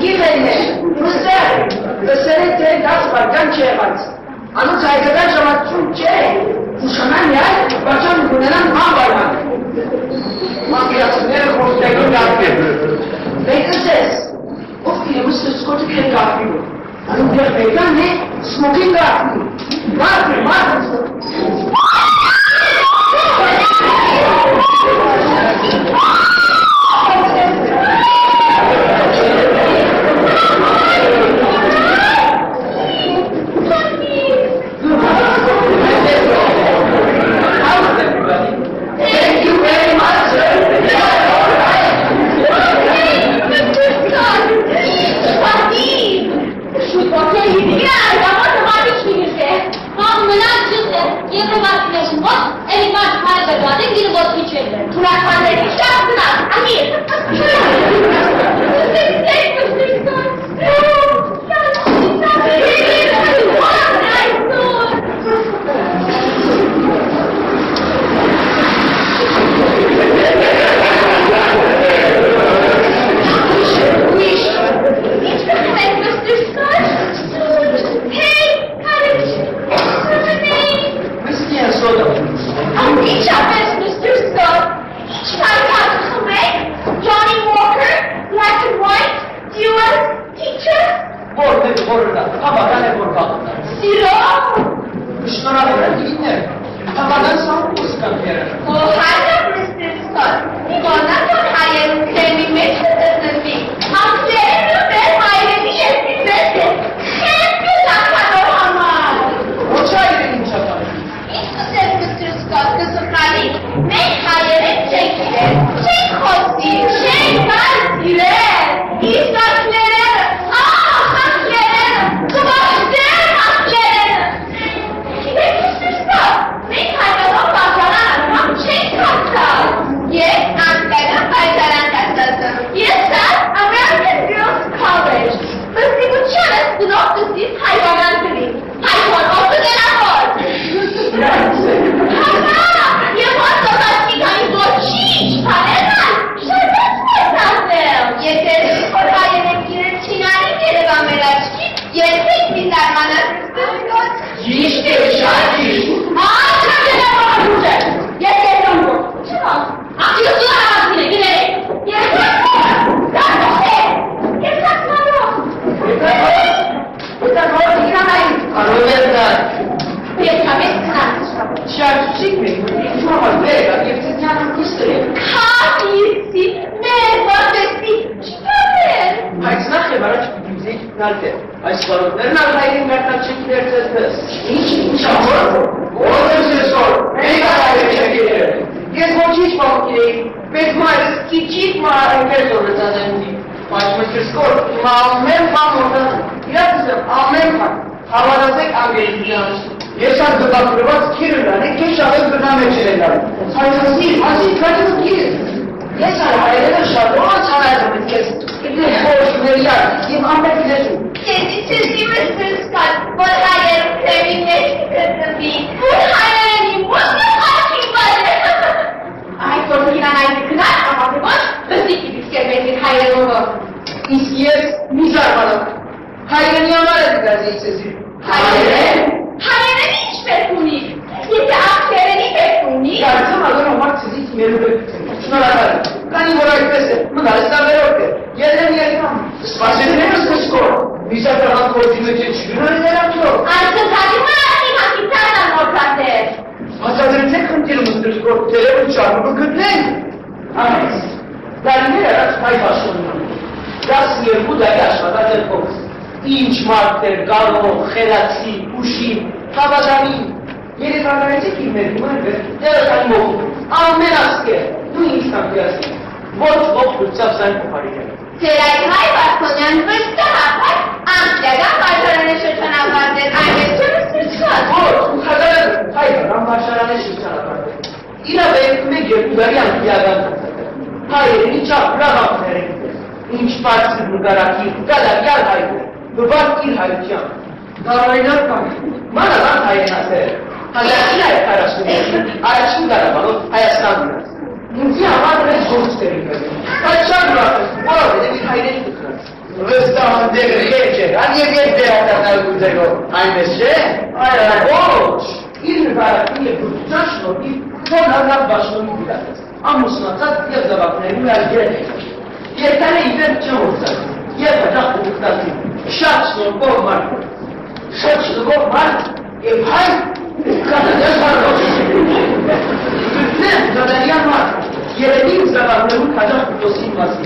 գիվերն է, ուստեղ տեսերը թե դաս պարկան չէ եղած։ Անուց հայկական ժամացում չէ, ուշանան միայն բաճան գունենան ման բարման։ Մանգիրացները խոստեգուն դարկեն։ Մեկը ձեզ, ով կիրուս սկոտը կեն գարդինում, անուք դեղ մեկան է, սմոքին գարդինում, գարդինում, գարդինում, Black Մեկ մայրս քիչիկ մար ընկեր զորացանեմ։ Բայց մսկոր մամեն բամոդը։ Իրացը ամեն բան։ Հավատացեք անգելիքյանց։ Ես ան դպակրված քիրն եք քեշ ավելի բնամեջ երելար։ Ցայցի, ասի քայց քիր։ Ես այ հայրենը շատ ոնց անայում եմ քեզ։ Իդե խոշ ներյալ, իմ ամեն դեսու։ Քեզի չեսի մստրսկան, որ հայեր քրեմի մեջ կգտնվի, որ հայերենի ոչ խաչի բալը։ Այդ որ իրան այդ բստի կիպիսկեր մեզի հայերոնը։ Իսկ ես մի զարմանամ։ Հայրենի համար է դարձի ցեզի։ Հայերեն։ Հայերենի ինչ պետք ունի։ Եթե աղբերենի պետք ունի։ Կարծում ալոր համար ցեզի մերու եք։ Շնորհակալ։ Քանի որ այդպես է, մնալ ստավերոք է։ Ելեմ երկամ։ Սպասելիներս կսկոր։ Վիզակական կորտի մեջ չգնալ նրանցով։ Այսօր հաջում է ասի հակիցանա մոքատեր։ Հացադրեցեք խնդիրը մստրսկոր տերևը չարմը գտնենք։ Անես։ Դարիներ առաջ բաշխանում։ Դաս երկու դարի աշխատած էր փոքս։ Ինչ մարդ էր կարող, խելացի, ուշի, հավատանի։ Երեխաներիցեք իմ ներկում են վեր, դերը կանի մոխում։ Ամեն ասկե, դու ինձ կամպիասի։ Ոչ ող լուծավ զայն կոպարի է։ Ձեր այդ հայ Վարդոնյան վստահապար ամսյական վարժարանը շրջանավարդեր, այնպես չէ մստրցված։ Ոչ, ու խաղարը, հայ կան վարշարանը շրջանապարդը։ Իրա վերքում է երկու դարի ամպիական հայերենի չապ լավակներ են ինչ բարձր նգարակի գալարյալ հայր բվար իր հայության դարայնար կան մանավան հայերեն ասեր հազարին այդ կարասում առաջին գարաբանով Հայաստան մնաց ինձի համար մեծ գործ կերի կրում բայց շատ ուրախ եմ որովհետև իր հայրենի կտրած Վստահ դեր քեջ է, ան եւ ես դերակալ գուզերով, այնպես չէ։ Այո, ոչ։ Իր նկարակի եւ բուծած sonradan başını gider. Amusuna kat ya da vergiye Yeteneğinden çoğulsa, yapacak hukuktaki şahsın olmak, şahsın olmak, ifhal, e, kadına sarhoş. Şey. Bütün kaderiyan var. Yerediğin zamanların kadar kutusu inmesi.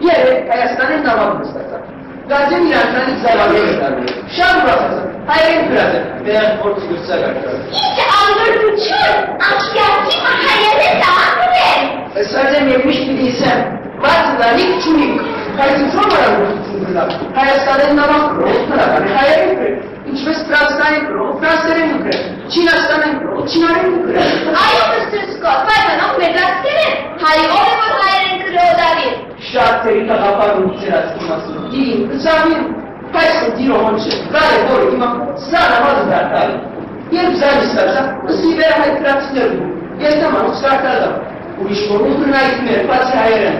Yeri, Ayastan'ın namamını saklar. Գազին իրանցանի զավակները դարներ։ Շատ ուրախ եմ։ Հայերեն գրած եմ։ Դեռ փորձի գարտա։ Ինչ անդրդություն, աշկյակի հայերեն դահակներ։ Սարդեմ եմ միշտ պիտի իսեմ, բայց նալիք չունիք, բայց ինձ համար անգործություն գնա, Հայաստանեն նավակ գրող, տնական է հայերեն գրել, ինչպես Ֆրանսկային գրող, ֆրանսերեն գրել, Չինաստանեն գրող, չինարեն գրել, Այո մստրցկոտ, բայց անով մեդրացքեր են, հայով է որ հայերեն կրոդավի։ շատ թերի տաղապար ու ծերացքի մասին, դիրին, կծավին, բայց դիրո հոնչը, գար է որ հիմա սան ամազ դարտալ, երբ զանի ստացա, ըսի վեր հայ կրացիներու, ես նամանուց կարտալա, ուրիշ որ ու գրնայիք մեր, բացի հայերեն,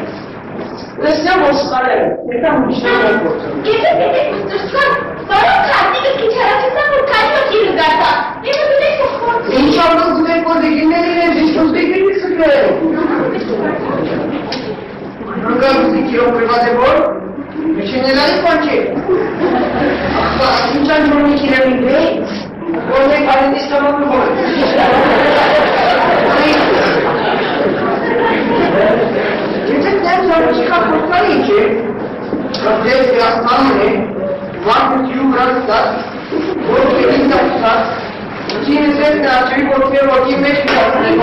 Լսնյամ որ սխալեր, եկամ ուրիշներ են գործում։ Եթե դիտեք մստրցկոտ, որոք քարտիկը քիչ հարացեցան, որ քայլոց իրը գարտա։ Եթե դիտեք որ խորտ։ Ինչ ամեն դուք որ դիգիներ են, ինչ 불가능이 기록불가세 볼? 몇십년 안에 번째. 아까 진짜 좋은 기념인데, 원래 다른 데 써먹는 걸. 진짜 그냥 저는 시간 볼까이지. 그런데 제가 사는데, what you run that? 뭘 그린다? 무슨 생각 들고 들고 김에 시간 보내고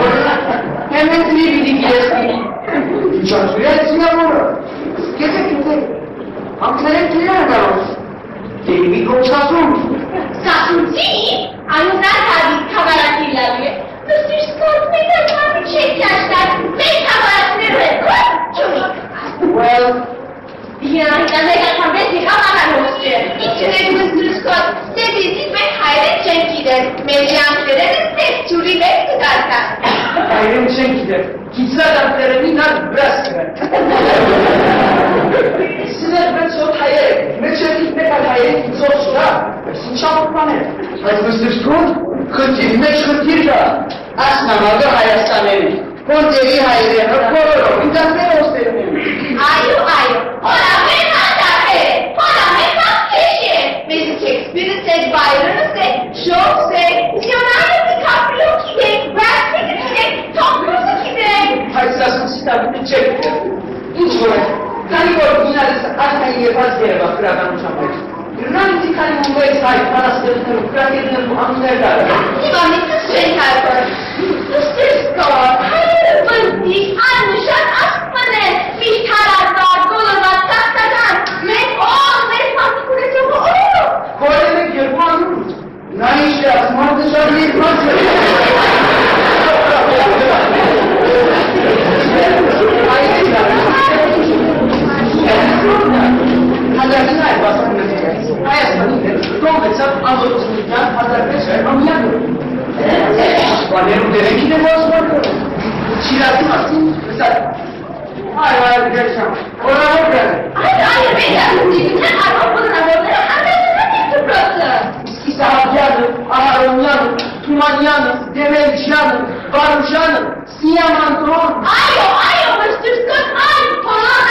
Memesini bilgilesin. Çocuğu etsin ama. Gezek gezek. Hamsere kiler de olsun. Deli koçasın. Sakın değil. Anılar tabi kabarak ilerliyor. Nasıl sportmayı da var mı çekmişler? Ben kabarak ne Çocuk. Well, Ակամբես եղավ անանոց չէ։ Ինչն է մստրսկոտ, դե դիզից մեր հայրեն չեն գիտեր, մեր ժանքերերը տես ջուրի մեջ կդարկա։ ayırım sen gider. Gitse adamlarını nar biraz kırar. Sizler ben çok hayal ettim. Ne çektik ne kadar hayal ettim. Zor sıra. Sizin çabuk bana. Hadi Mr. Scott. Kırk yirmi kırk yirmi. Asna madı hayastan evi. Kon deri hayri. Kororo. Are you, are you? Hold on, wait, not that way. Hold on, wait, not patient. Mr. Shakespeare said, Byron said, Shaw said, Leonardo DiCaprio said, Brad Pitt said, Tom Cruise said. Haysasın sistemini çek. İnç böyle. Kalibor dünyadası arkan yılmaz diye bakır adam uçamayız. Yunan intikali Mumbai sahip paraslarını, kraterinin bu anıları da arar. İmam, kız şeyler var. Kız ses kar. Hayır, bındi, anlaşan asmanı. Quando eu não teve que negócio, mas tirado assim, sabe? Hayır hayır geçmem. Ona bak ben. Hayır hayır ben yardımcıyım. Sen Avrupa'nın adamları anlayışına ne tutuyorsun? İshak yanım, Aharun yanım, Tuman yanım, Demelç yanım, Barış yanım, Siyaman Doğum. Ayo ayo Mr. Scott, ayo Polona.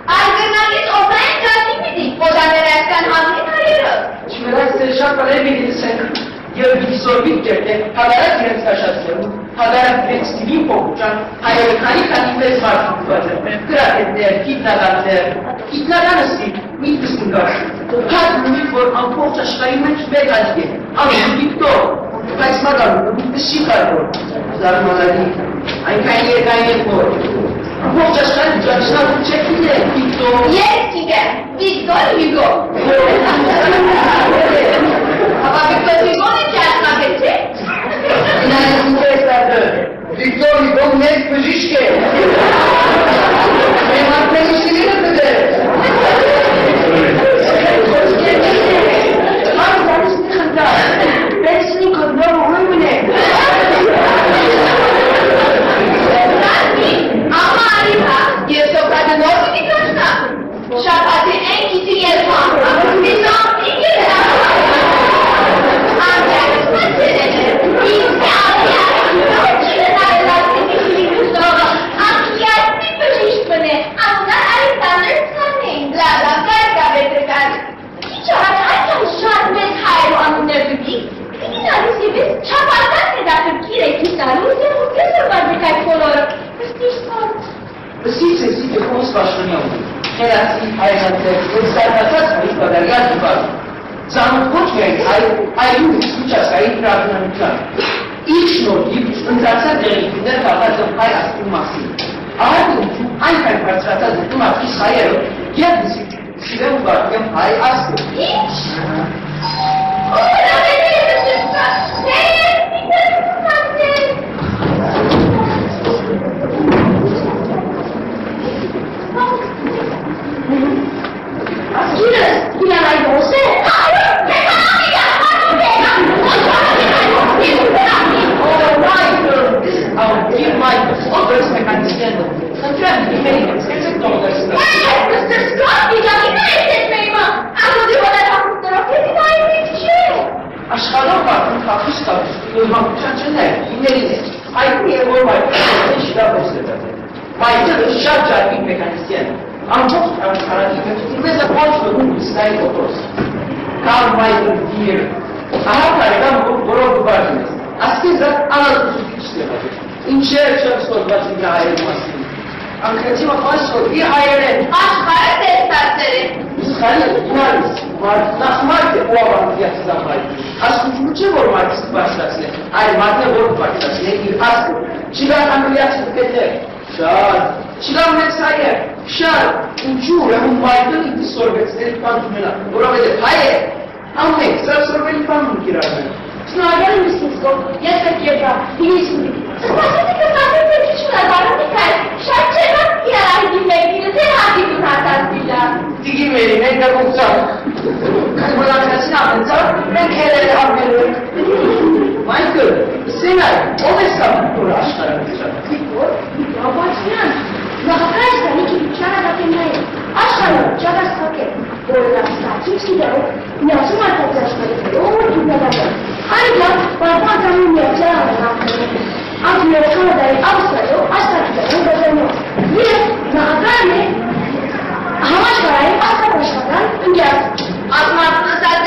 է ողջաշխարը, Արգնալից օգնային գազի պիտի, ոդաները այսքան հանին հայերը։ չմերած սերշակ պարեր մի դիսենք, եւ վիզորվիկ կերտե, հադարակ իրենց կաշացնելու, հադարակ իրենց տիվին պողուճան, հայերը քանի քանի մեծ մարդ ուկված են, գրատետներ, գիտնականներ, գիտնականը սի, միտքս նգար, հատ ունի, որ ամբողջ աշխարհի մեջ մեկ աչք է, ամեն դիկտոր, բայց մագալու, միտքս չի կարոր, զարմանալի, այնքան երկայն է որ, Poprzez ten zaczynał ucieknie Wiktor. Jest Tiger! Wiktor Hugo! Aber Wiktor Hugo nicht erstmal gecheckt. Nein, das ist Wiktor Hugo nicht Physischke. Er hat nämlich die შეასწის აიღებზე ეს სადაც ის გადაგია ზუბაზე სამკუთხედი აი აი ის უჩასა იტრაბნა უჩა იქნოდი ინდაცია დერინდა გადაცა აი ასი მასი აი აი კაი პროცესა თუ მათი საერო გიადის შეიძლება ვარ აი ასი იქ ორი და მე ეს ის խախիշ կա, որ չներ, իներին է։ Այդի է, որ Michael-ը շիրա ոստը Ah, çok karanlıkta tutulmaz. Of course, the moon is light, of course. Karl Michael Deere. Ankara'dan bu Borol Dubarcı'nız. Aslında Anadolu Türk istemedi. İnce çalışmalı başında ayrılmasın. Ankara'cıma hoş ol, iyi hayret. Aşk hayret esnafları. Biz hayret bunlarız. Nakmar ki o avantiyatıdan var. Aşkın çünkü var markası başlasın. Ay madde var başlasın. Ne gibi aşkın. Çıkar ameliyat şirketleri. Շատ, չիգան մեծ հայեր, շատ, ինչու ուրեմն մարդը ինձ սորվեցների բան ունենա, որովհետև հայ է, ամեն, սրա սորվելի բան ունի կիրարներ։ Շնորհակալ եմ Միսկո, ես եք եբրա, հինիս ունի։ Սպասեցի կստացել թե քիչ ունազարում իկար, շատ չեղած իրարահիդի մեկինը, թե հագիտ ու հատած բիլա։ Տիգի մերի, մենք դեպուկցավ։ Կայմոլակացին ամենցավ, մենք հերել համելու ենք։ Մայքլ, սենայ, ով ես կապ տոր աշխարհը Վիկտոր, Ապաչյան, նախակայստանի քիչանը դակեննայի, աշխարհը ճագասթակ է, որը նա ստացիչ գիտերով, միացում արտած աշխարհի ով դուգադակը։ Այն हर वक्त पर्दा कहीं निर्जरा बना करें अब निर्खोदय अवसरो असत्यो वचनो ये महाकाल ने हमारे असत प्रश्न इंडिया आत्मा प्रसाद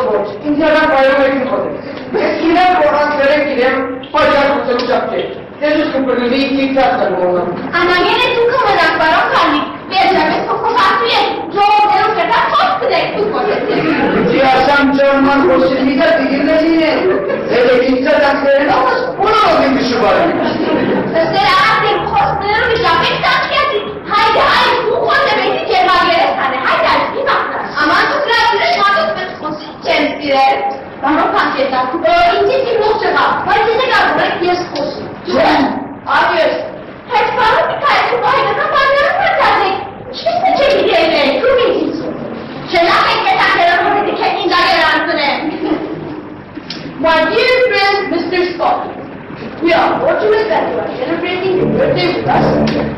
sports, India got priority for them. This killer products were given for just some subject. This is completely kicked the moment. And again, it took a minute for a colleague. Where Jarvis Coco Factory, Joe, they were set up first select to put it. जी आसाम चौमान को सीधा दिखने नहीं है ये लेकिन इसका डॉक्टर है ना बस पूरा हो गया विश्व बारे में सर आप देखो हॉस्पिटल में जाके टच किया थी हाय हाय तू कौन से बेटी जेल आ गया My dear friend, Mr. Scott, we are fortunate that you are celebrating your birthday with us.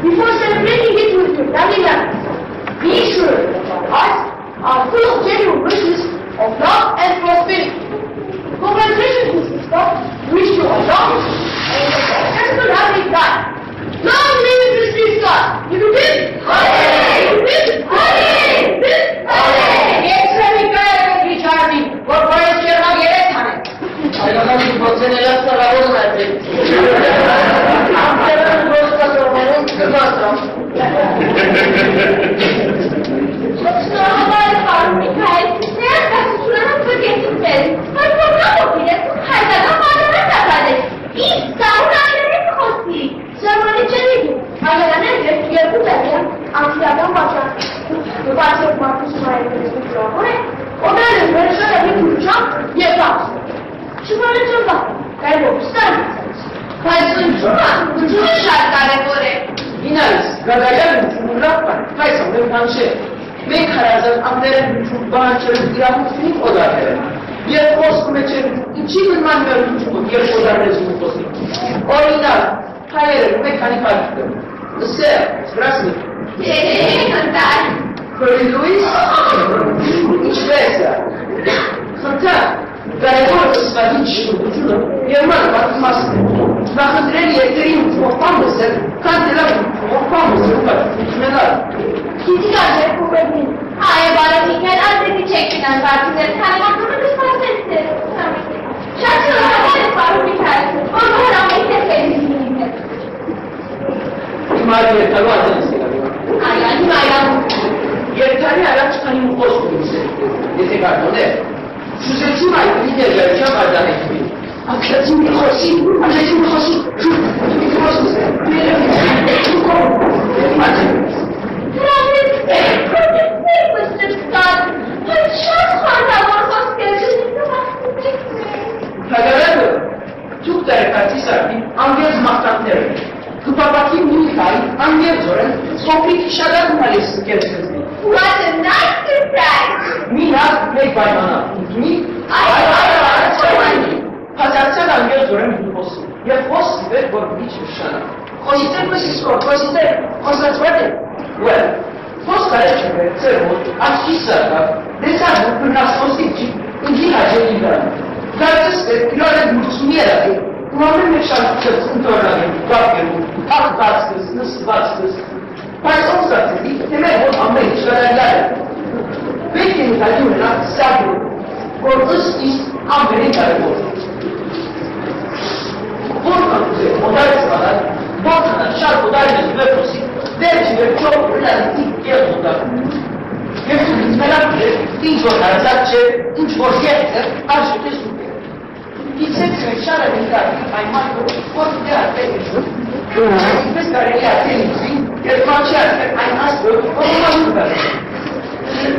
Before celebrating it with your family members, be sure that our hearts are full of genuine wishes of love and prosperity. Congratulations, sister. Wish you a long and successful happy time. Now, ministry sister, you do this. Hooray! This. Hooray! This. Hooray! Jeszcze mi bo powiedz się na wiereczach. Ale na naszym podzenie jasno na urmety. A teraz prosto z urmenów z. geçirmeyelim. Performans okuyacağız. Haydadan bağlanan takardır. İlk sağlıklarını kosti. Zamanı çelik. Ayağına göre yapacağım. Ankara'dan başlar. Duvar yapmak İsmail'in programı. Onların barışlara bir kuracağım. Yaparsın. Şunları çılda. Kaybol ister misiniz? Hai sunt cuma, cu cuma și altare pore. Inăris, gădăiar, un rapar, hai să merg la încerc. Ve kararsan avere çubban çarıp diyamın sunup o da avere. Diğer poskume çarıp içi bilmem görmün çubu diğer kodar rezimi poskume. Oynar, kayarır, mekanik artıdır. Isı, sırası. Eee, kantar. Köylüyüz, فيكون استفاديت شيء وجوده يمر بعد مصر فاخد رجلي كريم وقام الزر كان لهم وقام الزر بسم الله Şimdi acayip kuvvetli. Hayır bana tekel adresi çektiğinden farkındayız. Hani hakkında bir sana sesleri. Şarkılar haber var bir tanesi. Onu herhalde seslerini dinleyelim. İmariye tabi adını seviyorum. Hayır, yani bayram. Yeterli araç tanımı hoş bir şey. Ne tekrar o ne? Şu seçim ayı liderler çabardan ekmeği. Akşatın bir hoşi, akşatın bir hoşi. Bir hoşi. Bir hoşi. Kraliyet de, kraliyet mısır tutar. Hadi şans var da var hoş geldin. Pagavendo, tu tarikati sabi, angiaz maktatları. Kupapaki Mikai, angiaz oran, sofrik şadan malesi keresiniz. What a nice surprise! We have played by manner. Me? I have Hacerçe Hacerçe ben göz impossible. We are possible but we should shine. Consider Francisco, consider, concentrate. Well, postare cioè servo a chi serva, ne sanno per una sostici in viaggio di grande. Francesca, che non è mulțumiera, che nu avem așa să sunt ornament, doar pe mult, fac vascăs, nu sunt vascăs, paradoxalmente, tememos anbringningsföräldrarna. Vilken personerna sagor går östis anbringare på. Bortanför modalsvalar, bortanar şarkılarla güvertosi, derciler çok önemli ilk yazılar. Hepsimiz melakları, dinçorlar zaten, dinçor yerler, karşı kesinlikle. Gitsetsin şarkılarla kaymaklı, korkuyor arkadaşlar. Biz kareli atenizi, If conscious, I ask you, what was that?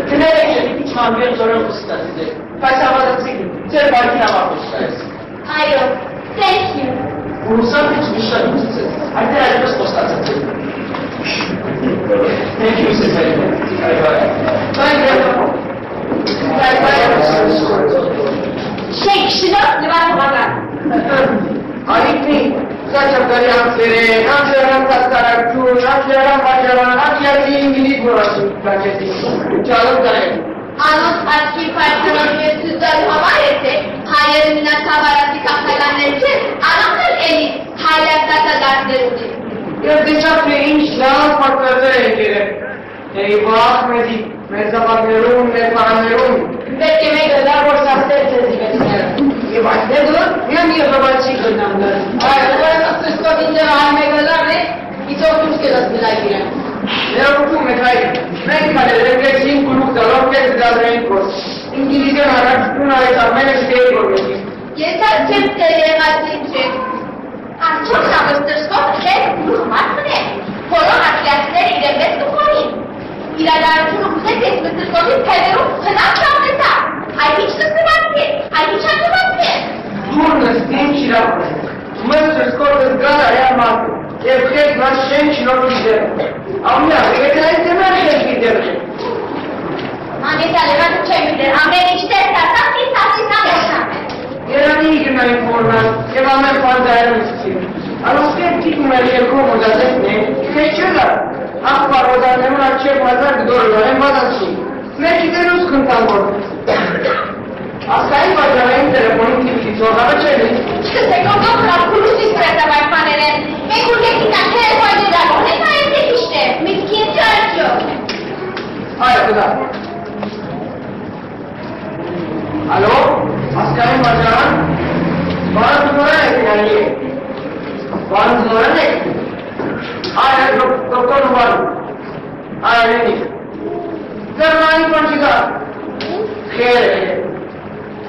Today, each man wears a robe today. First, I was a second. Sir, why did I want to say? I don't. Thank you. Kurumsal geçmişler müzesi. Hatta herkes postal satıyor. Thank you, siz very much. Bye bye. Bye bye. Bye bye. Şey, kişi ne yaptı? Ben bana. Ayıp değil. كشكريان سيرين أكيران كسكرتون أكيران أكيران أكيران إنجلي بورسون كشكريان चलो करें आनंद अच्छी फ़ैशन में सुधर हमारे से हायर मिनता बाराती का कलाने से आनंद एली हायर का कलान देते ये दिशा पे इंशाल्लाह पर कर रहे हैं तेरी बात में जी मैं सब अपने रूम में पाने रूम देखिए मैं गला और सास्ते से दिखा ne? Hiç okumuş ki nasıl bilay giren. Ne okutum metayı? Ben kalelerim geçeyim kuluk dalak ve zidazreyin kos. İngilizce araç, tüm araysa ben şey görmeyeyim. Yeter cep telematik. Ah, çok şanslısın. Scott, şey, ruhmat mı ne? Koro hakkiyatları ilerlemez mi koyayım? İlerler kurumuza kesmiştir Scott'un pederum kınak şanlısa. Ay hiç kısmı ki. Ay hiç aklı ki. Durnas din şirap. Măsuri scotă gara aia mată. E cred la șenci nu lider. Am ia, e că ai temea șenci lider. Anne ben çevirdim. Amen işte istersen bir saçından yaşam. Era nici mai informat, e va mai fără de aia nu știu. Allora senti come è comodo da te, che Acum rodanem la ce pazar cu doi rodanem badaci. Mergi de nu când am vorbit. Asta e bazarem telefonul tipicor, dar ce e? Ce se condopă la curusi strada mai panere? E cu tehnica care poate da, ne mai este niște. Mi schițați-o. Hai, da. Alo? Asta e bazarem? Bani zora ne care e? Bani zora? I had Dr. Nubaru. I had any. Germani Panchika. Here.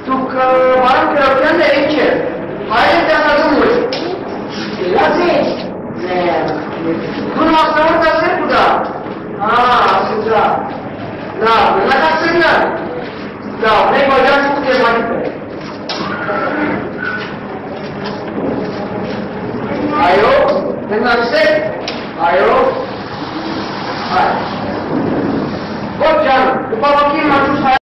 Took one European lecture. Hired the Madhuwas. Still a thing. Guru of Samartha Sirpuda. Ah, Sindra. Na, Vilaka Sindra. Na, अपने बाज़ार से मुझे मानी पड़े आयो Dengar sikit. Ayo. Hai. Bocah, Kepala wakil maksud saya.